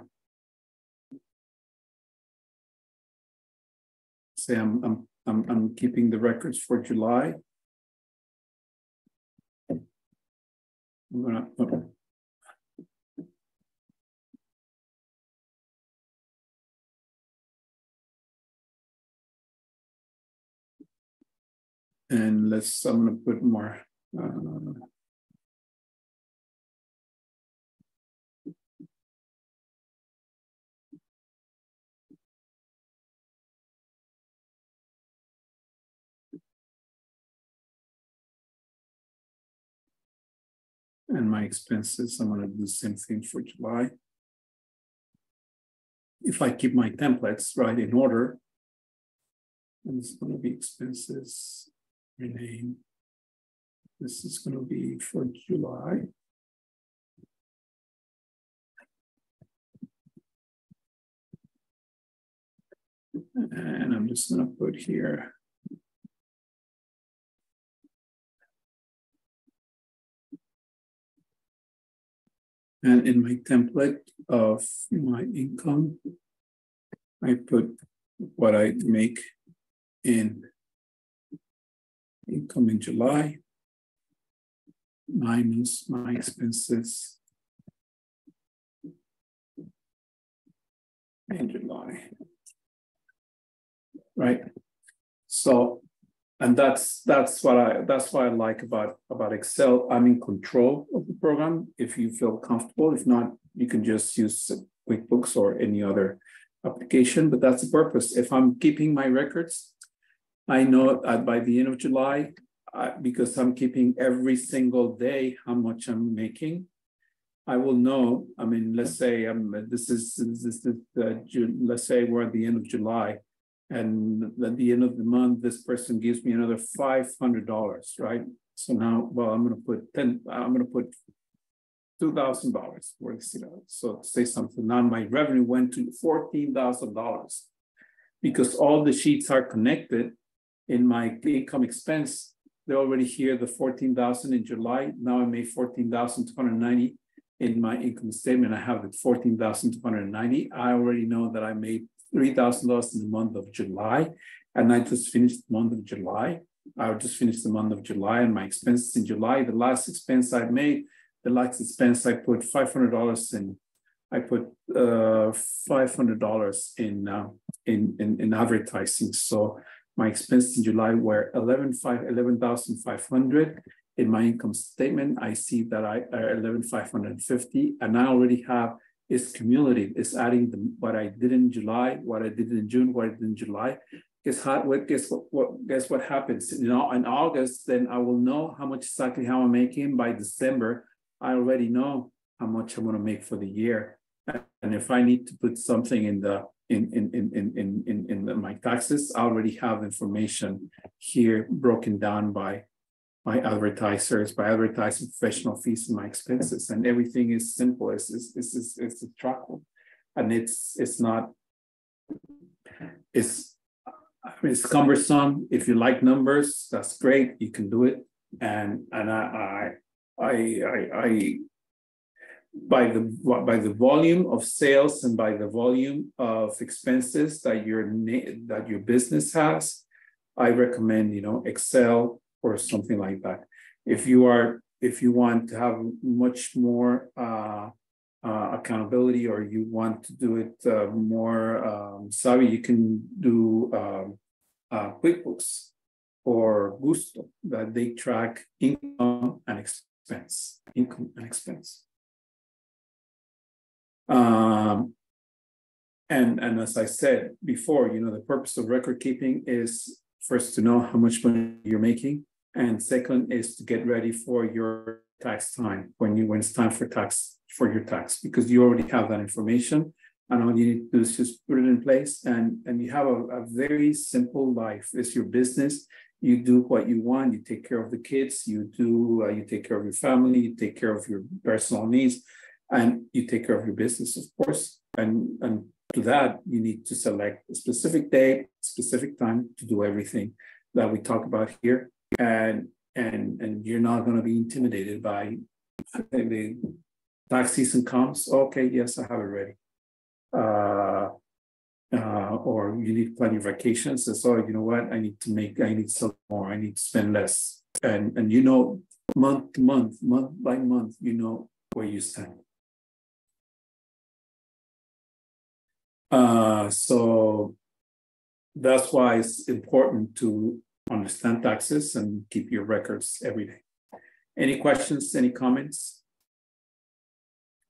say I'm, I'm, I'm, I'm keeping the records for July. I'm gonna, and let's, I'm gonna put more, uh, and my expenses. I'm going to do the same thing for July. If I keep my templates right in order, and it's going to be expenses, rename. This is going to be for July. And I'm just going to put here And in my template of my income, I put what I make in income in July minus my expenses in July. Right. So and that's that's what I that's what I like about about Excel. I'm in control of the program. If you feel comfortable, if not, you can just use QuickBooks or any other application. But that's the purpose. If I'm keeping my records, I know that by the end of July, I, because I'm keeping every single day how much I'm making. I will know, I mean, let's say, um, this is, this is, uh, let's say we're at the end of July. And at the end of the month, this person gives me another five hundred dollars, right? So now, well, I'm gonna put ten, I'm gonna put two thousand dollars worth, you know, so say something. Now my revenue went to fourteen thousand dollars. Because all the sheets are connected in my income expense, they're already here, the fourteen thousand in July. Now I made fourteen thousand two hundred ninety in my income statement. I have hundred ninety. I already know that I made three thousand dollars in the month of July, and I just finished the month of July. I just finished the month of July and my expenses in July. The last expense I made, the last expense I put five hundred dollars in. I put uh, five hundred dollars in, uh, in in in advertising. So my expenses in July were eleven five eleven thousand five hundred. In my income statement, I see that I are hundred fifty, and I already have is cumulative. It's adding the, what I did in July, what I did in June, what I did in July. Guess how? What guess what? what guess what happens? You know, in August, then I will know how much exactly how I'm making. By December, I already know how much I'm going to make for the year. And if I need to put something in the in in in in in in, in my taxes, I already have information here broken down by my advertisers, by advertising professional fees and my expenses, and everything is simple. It's it's it's it's, a trackable, and it's it's not. It's it's cumbersome. If you like numbers, that's great. You can do it, and and I I I I, I by the by the volume of sales and by the volume of expenses that your that your business has, I recommend you know Excel or something like that. If you are if you want to have much more uh, uh, accountability or you want to do it uh, more um, savvy, you can do um, uh, QuickBooks or Gusto that they track income and expense, income and expense. Um, and, and as I said before, you know, the purpose of record keeping is first to know how much money you're making and second is to get ready for your tax time when you when it's time for tax for your tax because you already have that information. And all you need to do is just put it in place and and you have a, a very simple life. It's your business. You do what you want. You take care of the kids. You do uh, you take care of your family. You take care of your personal needs. And you take care of your business of course. And and to that you need to select a specific day specific time to do everything that we talk about here and and and you're not going to be intimidated by the tax season comes. Okay, yes, I have it ready. Uh, uh, or you need plenty of vacations. And so you know what? I need to make. I need to sell more. I need to spend less. And and you know, month to month, month by month, you know where you stand. Uh, so that's why it's important to understand taxes and keep your records every day. Any questions, any comments?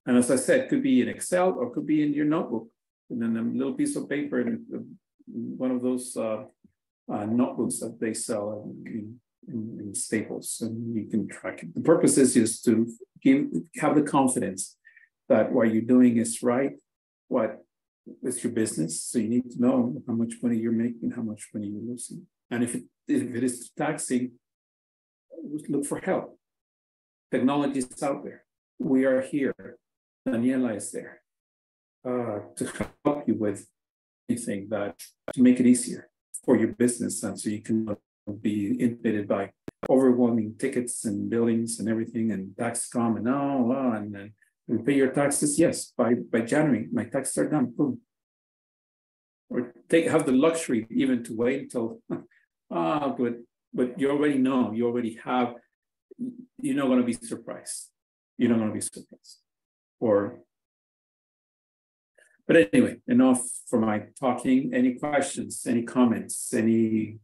And as I said, could be in Excel or could be in your notebook and then a little piece of paper and one of those uh, uh, notebooks that they sell in, in, in, Staples and you can track it. The purpose is just to give, have the confidence that what you're doing is right, what is your business. So you need to know how much money you're making, how much money you're losing. And if it, if it is taxing, look for help. Technology is out there. We are here. Daniela is there uh, to help you with anything that to make it easier for your business, and so you can be inundated by overwhelming tickets and billings and everything, and tax come and all oh and you pay your taxes. Yes, by by January, my taxes are done. Boom. Or take have the luxury even to wait until ah, but but you already know, you already have, you're not going to be surprised. You're not going to be surprised. Or, but anyway, enough for my talking. Any questions? Any comments? Any?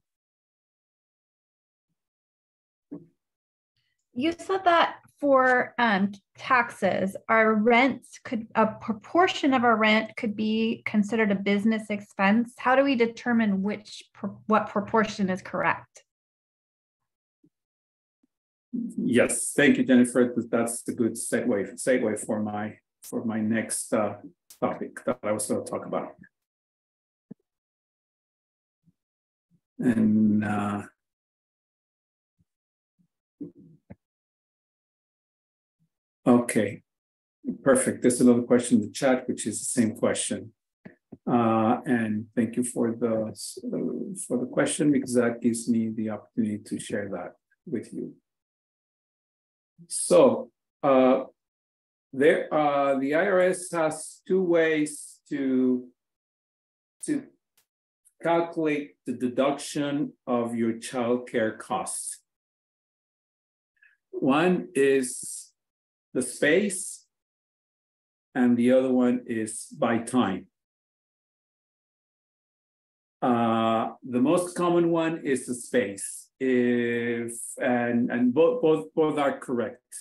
You said that for um, taxes, our rents could a proportion of our rent could be considered a business expense. How do we determine which what proportion is correct? Yes, thank you, Jennifer. That's a good segue, segue for my, for my next uh, topic that I was going to talk about. And uh, okay, perfect. There's another question in the chat, which is the same question. Uh, and thank you for the for the question because that gives me the opportunity to share that with you. So uh, there, uh, the IRS has two ways to to calculate the deduction of your child care costs. One is the space, and the other one is by time. Uh, the most common one is the space. If and and both both both are correct.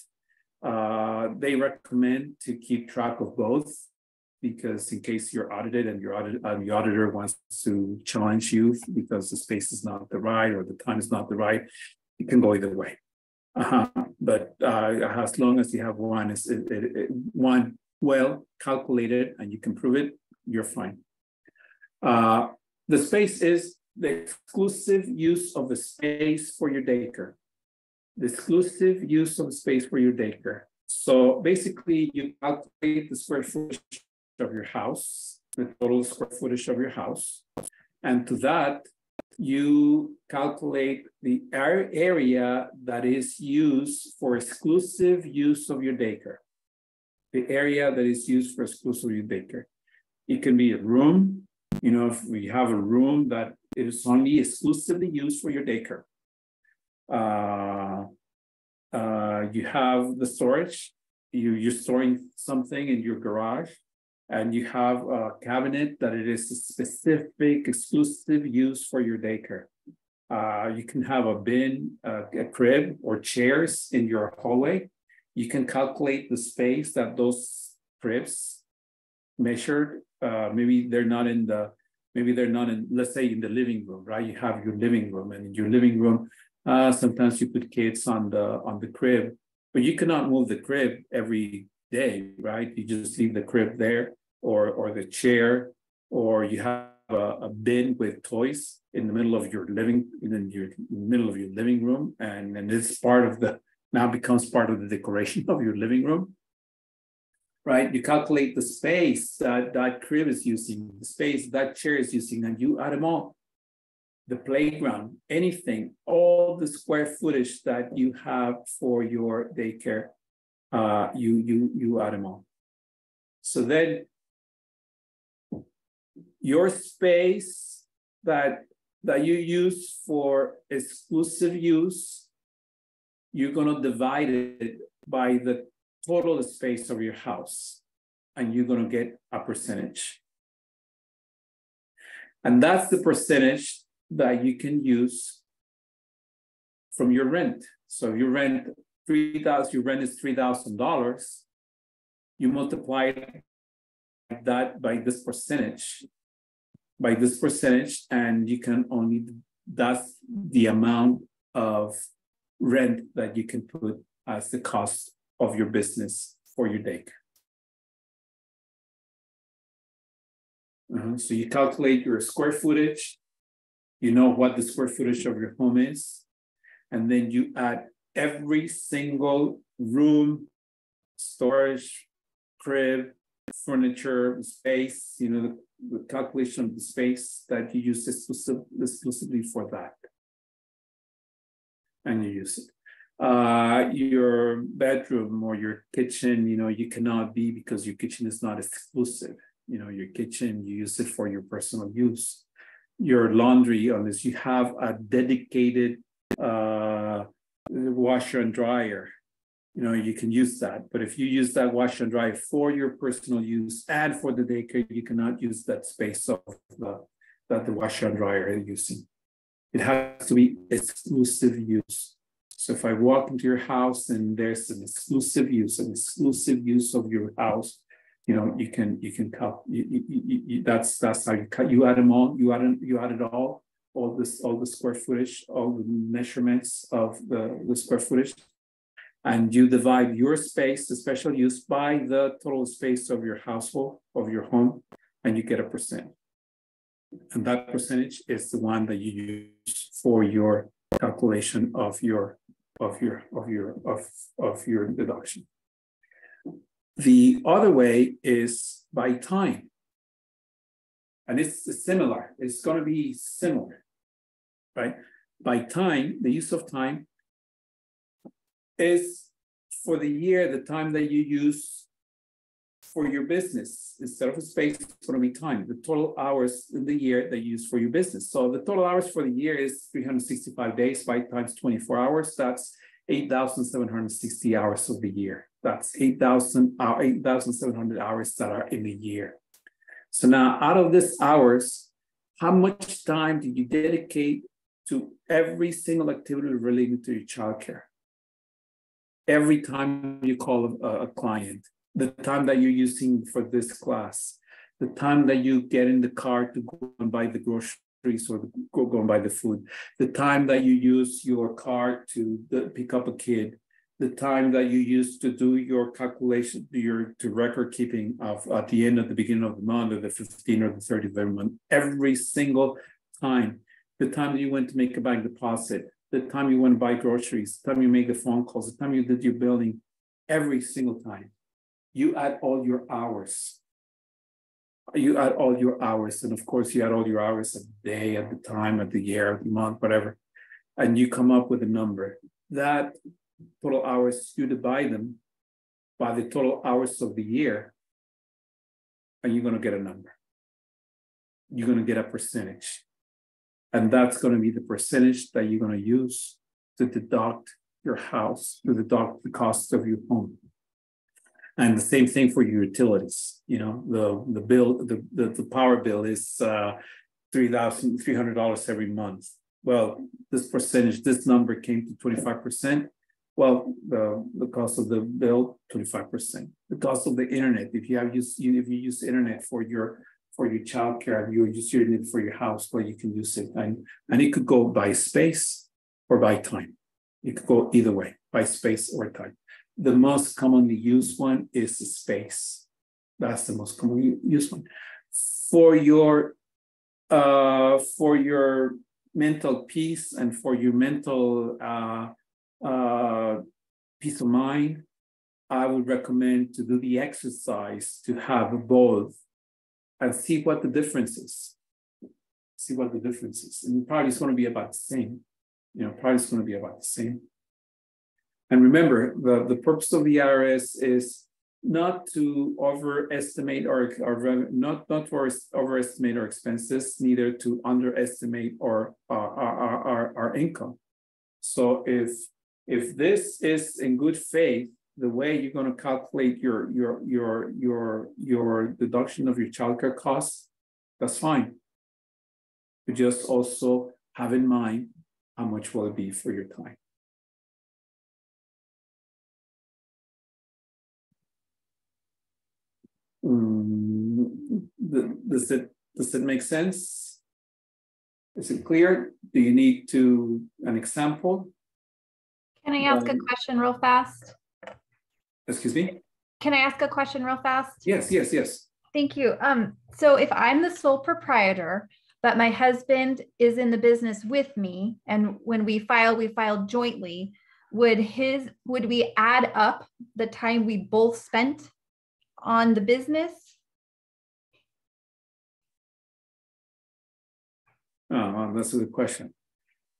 Uh, they recommend to keep track of both because in case you're audited and your audit the auditor wants to challenge you because the space is not the right or the time is not the right, it can go either way. Uh-huh. But uh, as long as you have one, is it, it, it, one well calculated and you can prove it, you're fine. Uh, the space is the exclusive use of the space for your daycare. The exclusive use of the space for your daycare. So basically, you calculate the square footage of your house, the total square footage of your house. And to that, you calculate the area that is used for exclusive use of your daycare. The area that is used for exclusive use daycare. It can be a room, you know, if we have a room that is only exclusively used for your daycare. Uh, uh, you have the storage, you, you're storing something in your garage, and you have a cabinet that it is a specific exclusive use for your daycare. Uh, you can have a bin, uh, a crib, or chairs in your hallway. You can calculate the space that those cribs measured uh, maybe they're not in the maybe they're not in let's say in the living room right you have your living room and in your living room uh, sometimes you put kids on the on the crib but you cannot move the crib every day right you just leave the crib there or or the chair or you have a, a bin with toys in the middle of your living in your middle of your living room and and it's part of the now becomes part of the decoration of your living room right? You calculate the space that that crib is using, the space that chair is using, and you add them all. The playground, anything, all the square footage that you have for your daycare, uh, you you you all. So then your space that that you use for exclusive use, you're gonna divide it by the total space of your house, and you're going to get a percentage. And that's the percentage that you can use from your rent. So you rent three thousand, your rent is three thousand dollars. You multiply that by this percentage, by this percentage, and you can only that's the amount of rent that you can put as the cost of your business for your day. Uh-huh. So you calculate your square footage, you know what the square footage of your home is, and then you add every single room, storage, crib, furniture, space, you know, the, the calculation of the space that you use exclusive, exclusively for that. And you use it uh, your bedroom or your kitchen, you know, you cannot be because your kitchen is not exclusive. You know, your kitchen, you use it for your personal use. Your laundry, unless you have a dedicated uh, washer and dryer, you know, you can use that. But if you use that washer and dryer for your personal use and for the daycare, you cannot use that space of the, that the washer and dryer is using. It has to be exclusive use. So if I walk into your house and there's an exclusive use, an exclusive use of your house, you know, you can you can cut. You, you, you, that's that's how you cut. You add them all. You add you add it all. All this all the square footage, all the measurements of the, the square footage, And you divide your space, the special use, by the total space of your household, of your home, and you get a percent. And that percentage is the one that you use for your calculation of your of your of your of, of your deduction. The other way is by time. And it's similar, it's going to be similar, right? By time, the use of time is for the year, the time that you use for your business. Instead of a space, it's going to be time, the total hours in the year that you use for your business. So the total hours for the year is 365 days, by times 24 hours. That's 8,760 hours of the year. That's 8,000 uh, 8,700 hours that are in the year. So now out of this hours, how much time do you dedicate to every single activity related to your childcare? Every time you call a, a client, the time that you're using for this class, the time that you get in the car to go and buy the groceries or go, go and buy the food, the time that you use your car to pick up a kid, the time that you use to do your calculation, your to record keeping of at the end of the beginning of the month or the 15th or the 30th of every month, every single time, the time that you went to make a bank deposit, the time you went to buy groceries, the time you made the phone calls, the time you did your billing, every single time you add all your hours. You add all your hours, and of course, you add all your hours a day, at the time, at the year, at the month, whatever, and you come up with a number. That total hours, you divide them by the total hours of the year, and you're going to get a number. You're going to get a percentage. And that's going to be the percentage that you're going to use to deduct your house, to deduct the cost of your home. And the same thing for your utilities. You know, the the bill, the the, the power bill is uh, three thousand three hundred dollars every month. Well, this percentage, this number came to twenty five percent. Well, the the cost of the bill twenty five percent. The cost of the internet, if you have use if you use internet for your for your childcare, you use using it for your house, well, you can use it, and and it could go by space or by time. It could go either way, by space or time. The most commonly used one is space. That's the most commonly used one. For your uh, for your mental peace and for your mental uh, uh, peace of mind, I would recommend to do the exercise to have both and see what the difference is. See what the difference is. And probably it's going to be about the same. You know, probably it's going to be about the same. And remember, the, the purpose of the IRS is not to overestimate our, our not not to overestimate our expenses, neither to underestimate our our, our, our, our income. So if if this is in good faith, the way you're going to calculate your your your your your deduction of your childcare costs, that's fine. But just also have in mind how much will it be for your time. Um, does it does it make sense? Is it clear? Do you need to an example? Can I ask um, a question real fast? Excuse me? Can I ask a question real fast? Yes, yes, yes. Thank you. Um, so if I'm the sole proprietor, but my husband is in the business with me, and when we file, we file jointly, would his would we add up the time we both spent on the business? Oh, that's a good question.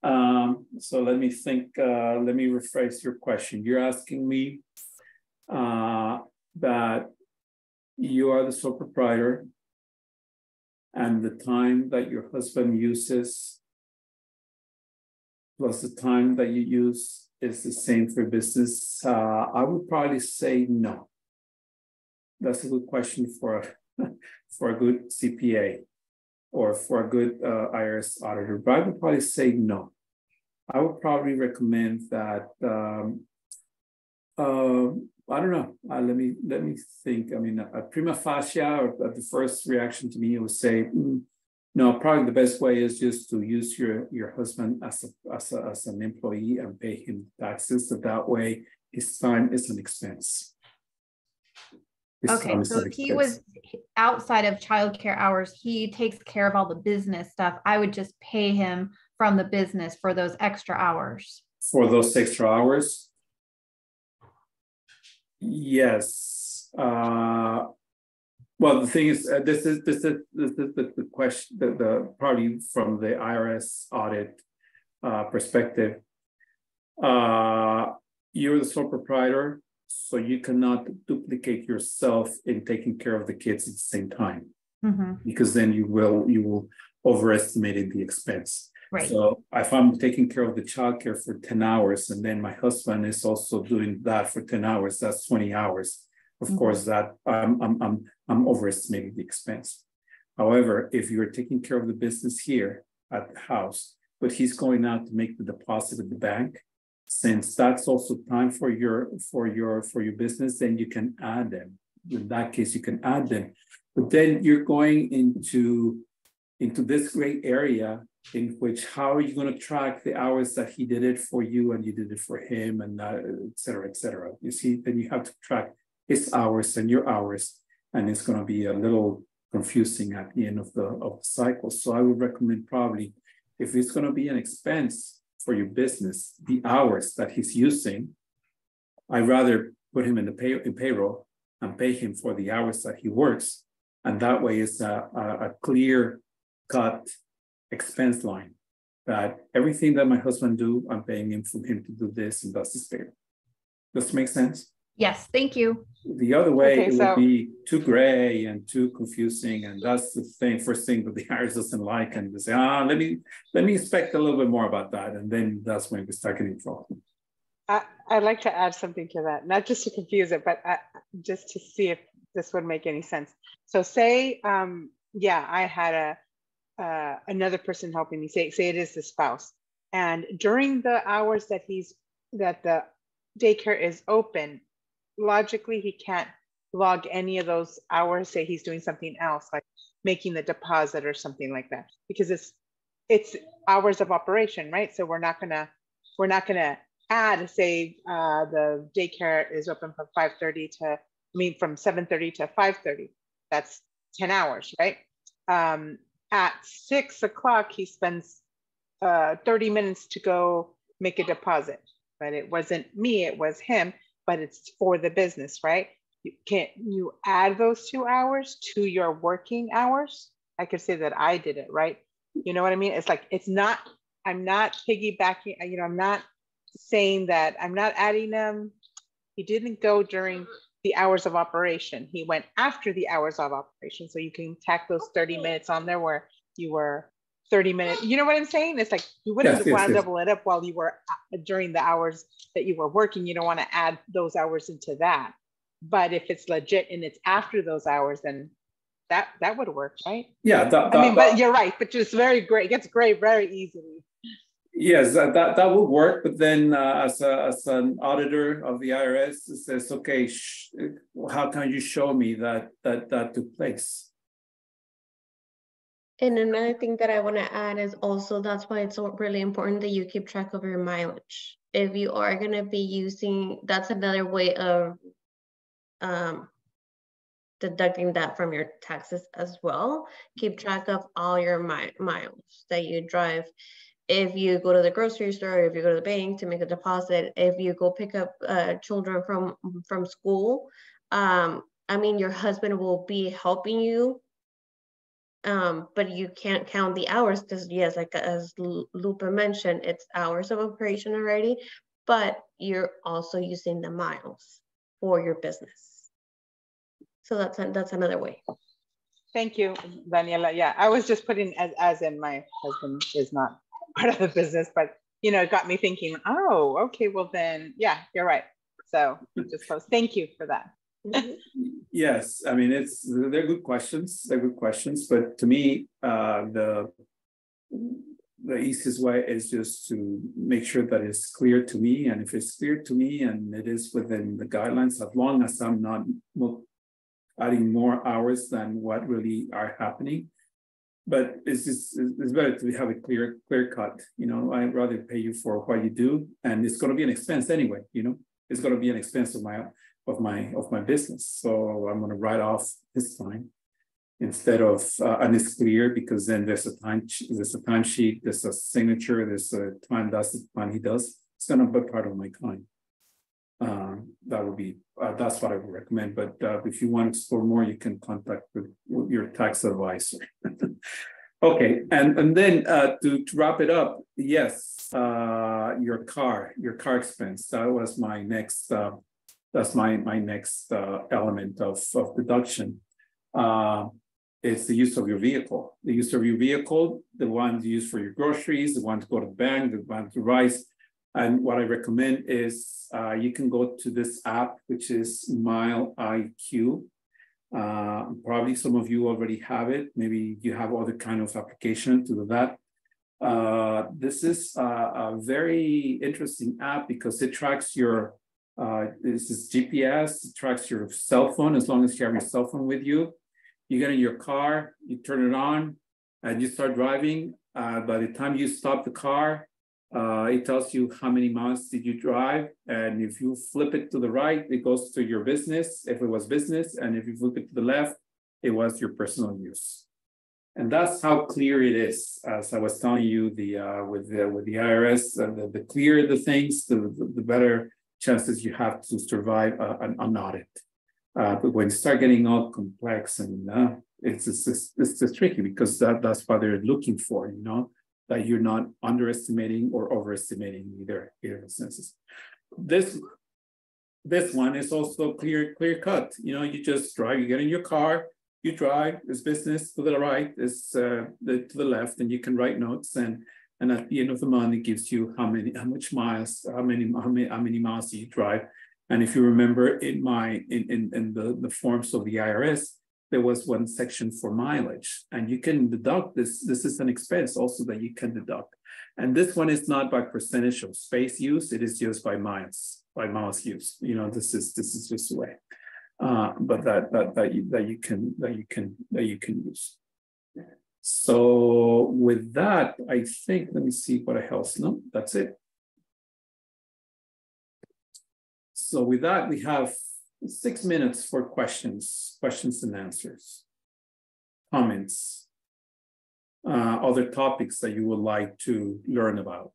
Um, so let me think, uh, let me rephrase your question. You're asking me uh, that you are the sole proprietor and the time that your husband uses plus the time that you use is the same for business. Uh, I would probably say no that's a good question for a, for a good CPA or for a good uh, IRS auditor. But I would probably say no. I would probably recommend that. Um, uh, I don't know. Uh, let me let me think. I mean, a prima facie, or the first reaction to me would say, mm, no. Probably the best way is just to use your your husband as a, as a, as an employee and pay him taxes. So that way, his time is an expense. His Okay, so if he expense. was outside of childcare hours, he takes care of all the business stuff. I would just pay him from the business for those extra hours. For those extra hours? Yes, uh. Well, the thing is, uh, this is, this is, this is the, the question, the, the, probably from the IRS audit, uh, perspective. Uh, you're the sole proprietor, so you cannot duplicate yourself in taking care of the kids at the same time. Mhm, Because then you will, you will overestimate the expense. Right, So if I'm taking care of the childcare for ten hours and then my husband is also doing that for ten hours, that's twenty hours. Of Mhm. course, that I'm, I'm, I'm, I'm overestimating the expense. However, if you're taking care of the business here at the house, but he's going out to make the deposit at the bank. Since that's also time for your, for your, for your business, then you can add them. In that case, you can add them. But then you're going into, into this gray area in which how are you going to track the hours that he did it for you and you did it for him and uh, et cetera, et cetera. You see, then you have to track his hours and your hours, and it's going to be a little confusing at the end of the of the cycle. So I would recommend probably if it's going to be an expense for your business, the hours that he's using, I'd rather put him in the pay in payroll and pay him for the hours that he works, and that way it's a, a, a clear cut expense line that everything that my husband do, I'm paying him for him to do this and that's his pay. Does it make sense? yes, thank you. The other way, Okay, it so- would be too gray and too confusing, and that's the thing, first thing that the IRS doesn't like, and they say, ah, let me, let me inspect a little bit more about that, and then that's when we start getting in trouble. I, I'd like to add something to that, not just to confuse it, but uh, just to see if this would make any sense. So say, um, yeah, I had a, uh, another person helping me, say, say it is the spouse. And during the hours that he's, that the daycare is open, logically, he can't log any of those hours, say he's doing something else, like making the deposit or something like that, because it's, it's hours of operation, right? So we're not gonna, we're not gonna add, say, uh, the daycare is open from five thirty to, I mean, from seven thirty to five thirty. That's ten hours, right? Um, at six o'clock, he spends uh, thirty minutes to go make a deposit. But it wasn't me, it was him, but it's for the business, right? You can't you add those two hours to your working hours? I could say that I did it, right? You know what I mean? It's like it's not, I'm not piggybacking, you know, I'm not saying that I'm not adding them. He didn't go during the hours of operation. He went after the hours of operation. So you can tack those 30 minutes on there where you were 30 minutes. You know what I'm saying? It's like you wouldn't Yes, yes, want to yes. double it up while you were uh, during the hours that you were working. You don't want to add those hours into that. But if it's legit and it's after those hours, then that that would work, right? Yeah, that, I mean, that- but you're right. But just very great. It gets gray very easily. Yes, that, that, that would work, but then uh, as a, as an auditor of the IRS, it says, okay, sh- how can you show me that, that, that took place? And another thing that I want to add is also that's why it's so really important that you keep track of your mileage. If you are going to be using, that's another way of um, deducting that from your taxes as well. Keep track of all your mi- miles that you drive. If you go to the grocery store, if you go to the bank to make a deposit, if you go pick up uh, children from from school, um, I mean, your husband will be helping you um, but you can't count the hours because yes, like as Lupa mentioned, it's hours of operation already, but you're also using the miles for your business. So that's that's another way. Thank you, Daniela. Yeah, I was just putting as, as in my husband is not part of the business, but you know, it got me thinking, oh, okay, well then, yeah, you're right. So just post, thank you for that. Mhm. Yes, I mean, it's, they're good questions, they're good questions, but to me, uh, the. The easiest way is just to make sure that it's clear to me, and if it's clear to me and it is within the guidelines, as long as I'm not. Adding more hours than what really are happening. But it's just, it's better to have a clear, clear cut, you know, I'd rather pay you for what you do, and it's gonna be an expense anyway, you know? it's going to be an expense of my of my of my business. So I'm going to write off this time instead of uh, and it's clear because then there's a time there's a timesheet, there's a signature, there's a time does the time he does. It's going to be part of my time. Um, that would be uh, that's what I would recommend. But uh, if you want to explore more, you can contact with, with your tax advisor. okay, and and then uh, to, to wrap it up, yes, uh, your car, your car expense. That was my next. Uh, that's my my next uh, element of of deduction. it's the use of your vehicle. The use of your vehicle, the ones used for your groceries, the one to go to the bank, the one to rise and what I recommend is uh, you can go to this app, which is Mile IQ. Uh, probably some of you already have it. Maybe you have other kind of application to do that. Uh, this is a, a, very interesting app because it tracks your, uh, this is GPS, it tracks your cell phone as long as you have your cell phone with you. You get in your car, you turn it on, and you start driving. Uh, by the time you stop the car, uh, it tells you how many miles did you drive. And if you flip it to the right, it goes to your business, if it was business. And if you flip it to the left, it was your personal use. And that's how clear it is. As I was telling you, the uh, with the with the IRS, uh, the, the clearer the things, the, the, the, better chances you have to survive uh, an, an audit. Uh, but when you start getting all complex and uh, it's, it's, it's, it's, tricky because that, that's what they're looking for, you know that you're not underestimating or overestimating either either instances. This this one is also clear clear cut. You know, you just drive, you get in your car, you drive. It's business to the right, is uh, the, to the left, and you can write notes and. And at the end of the month, it gives you how many, how much miles, how many, how many, how many miles you drive. And if you remember in my in, in, in the, the forms of the IRS, there was one section for mileage and you can deduct this. This is an expense also that you can deduct. And this one is not by percentage of space use, it is just by miles, by miles use. You know, this is this is just a way. Uh, but that that that you that you can that you can that you can use. So with that, I think let me see what else. No, that's it. So with that, we have six minutes for questions, questions and answers, comments, uh, other topics that you would like to learn about.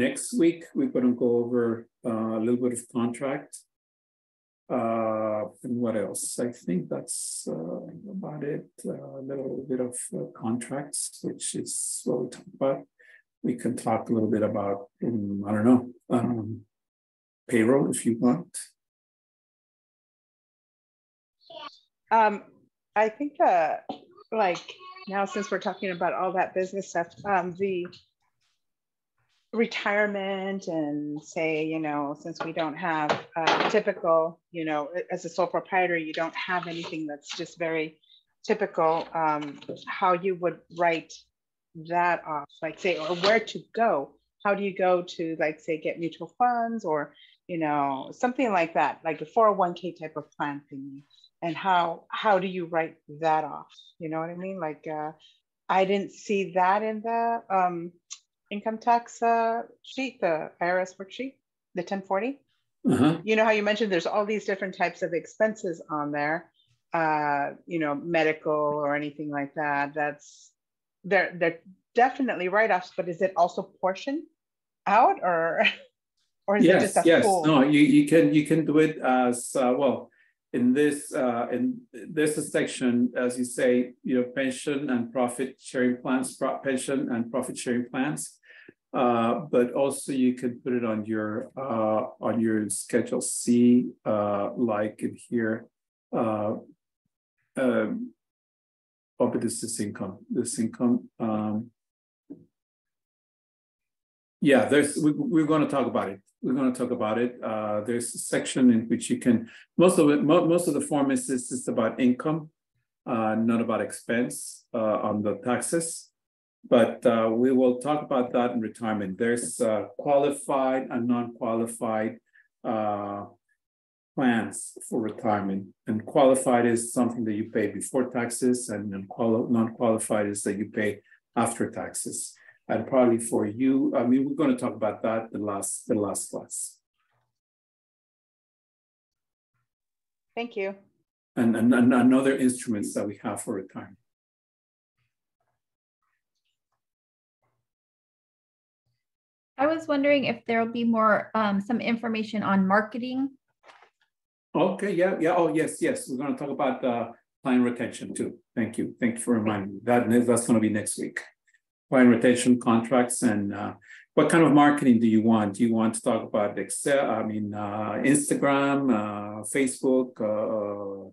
Next week, we're going to go over uh, a little bit of contract. Uh, and what else? I think that's uh, about it. Uh, a little bit of uh, contracts, which is what we talk about. We can talk a little bit about, um, I don't know, um, payroll if you want. Um, I think, uh, like now, since we're talking about all that business stuff, um, the retirement and say, you know, since we don't have uh, typical, you know, as a sole proprietor, you don't have anything that's just very typical, um, how you would write that off, like say, or where to go. How do you go to like say get mutual funds or, you know, something like that, like a 401k type of plan thingy. And how how do you write that off? You know what I mean? Like uh, I didn't see that in the um, income tax uh, sheet, the IRS worksheet, the 1040. Uh-huh. You know how you mentioned there's all these different types of expenses on there, uh, you know, medical or anything like that. That's they're they're definitely write-offs, but is it also portioned out or or is yes, it just a yes. Full? No, you, you can you can do it as uh, well in this uh, in this section, as you say, you know, pension and profit sharing plans, pension and profit sharing plans. Uh, but also you can put it on your uh, on your schedule C, uh, like in here. Uh, um, oh, but this is income. This income. Um, yeah, there's we, we're going to talk about it. We're going to talk about it. Uh, there's a section in which you can most of it. Mo most of the form is is, is about income. uh, not about expense uh, on the taxes. But uh, we will talk about that in retirement. There's uh, qualified and non-qualified uh, plans for retirement. And qualified is something that you pay before taxes, and non-qualified is that you pay after taxes. And probably for you, I mean, we're going to talk about that the last the last class. Thank you. And, and, and another instruments that we have for retirement. I was wondering if there'll be more, um, some information on marketing. Okay, yeah, yeah, oh, yes, yes, we're gonna talk about uh client retention too. Thank you, thank you for reminding me. That, that's gonna be next week. Client retention contracts and uh, what kind of marketing do you want? Do you want to talk about Excel, I mean, uh, Instagram, uh, Facebook, uh,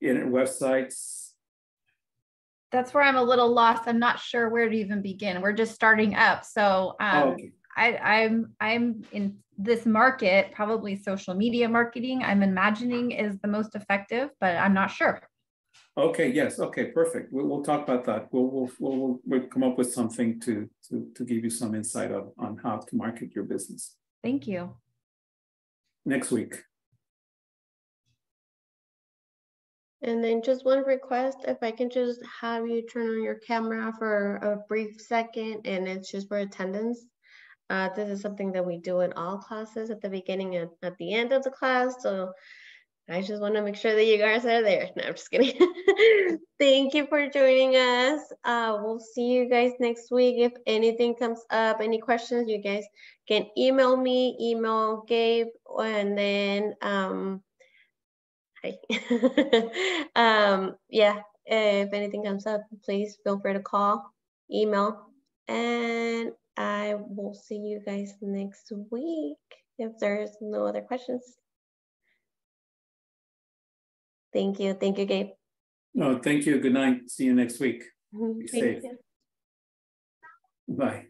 internet websites? That's where I'm a little lost. I'm not sure where to even begin. We're just starting up. So, um, Oh, okay. I, I'm I'm in this market, probably social media marketing. I'm imagining is the most effective, but I'm not sure. Okay, yes, okay, perfect. We'll, we'll talk about that. We'll, we'll, we'll, we'll- we'll come up with something to, to, to give you some insight on, on how to market your business Thank you. next week. And then just one request, if I can just have you turn on your camera for a brief second and it's just for attendance. Uh, this is something that we do in all classes at the beginning and at the end of the class, so I just want to make sure that you guys are there. No, I'm just kidding. Thank you for joining us. Uh, we'll see you guys next week. If anything comes up, any questions, you guys can email me, email Gabe, and then um, hi. um, yeah, if anything comes up, please feel free to call, email, and I will see you guys next week if there's no other questions. Thank you. Thank you, Gabe. No, thank you. Good night. See you next week. Thank safe. you. Bye.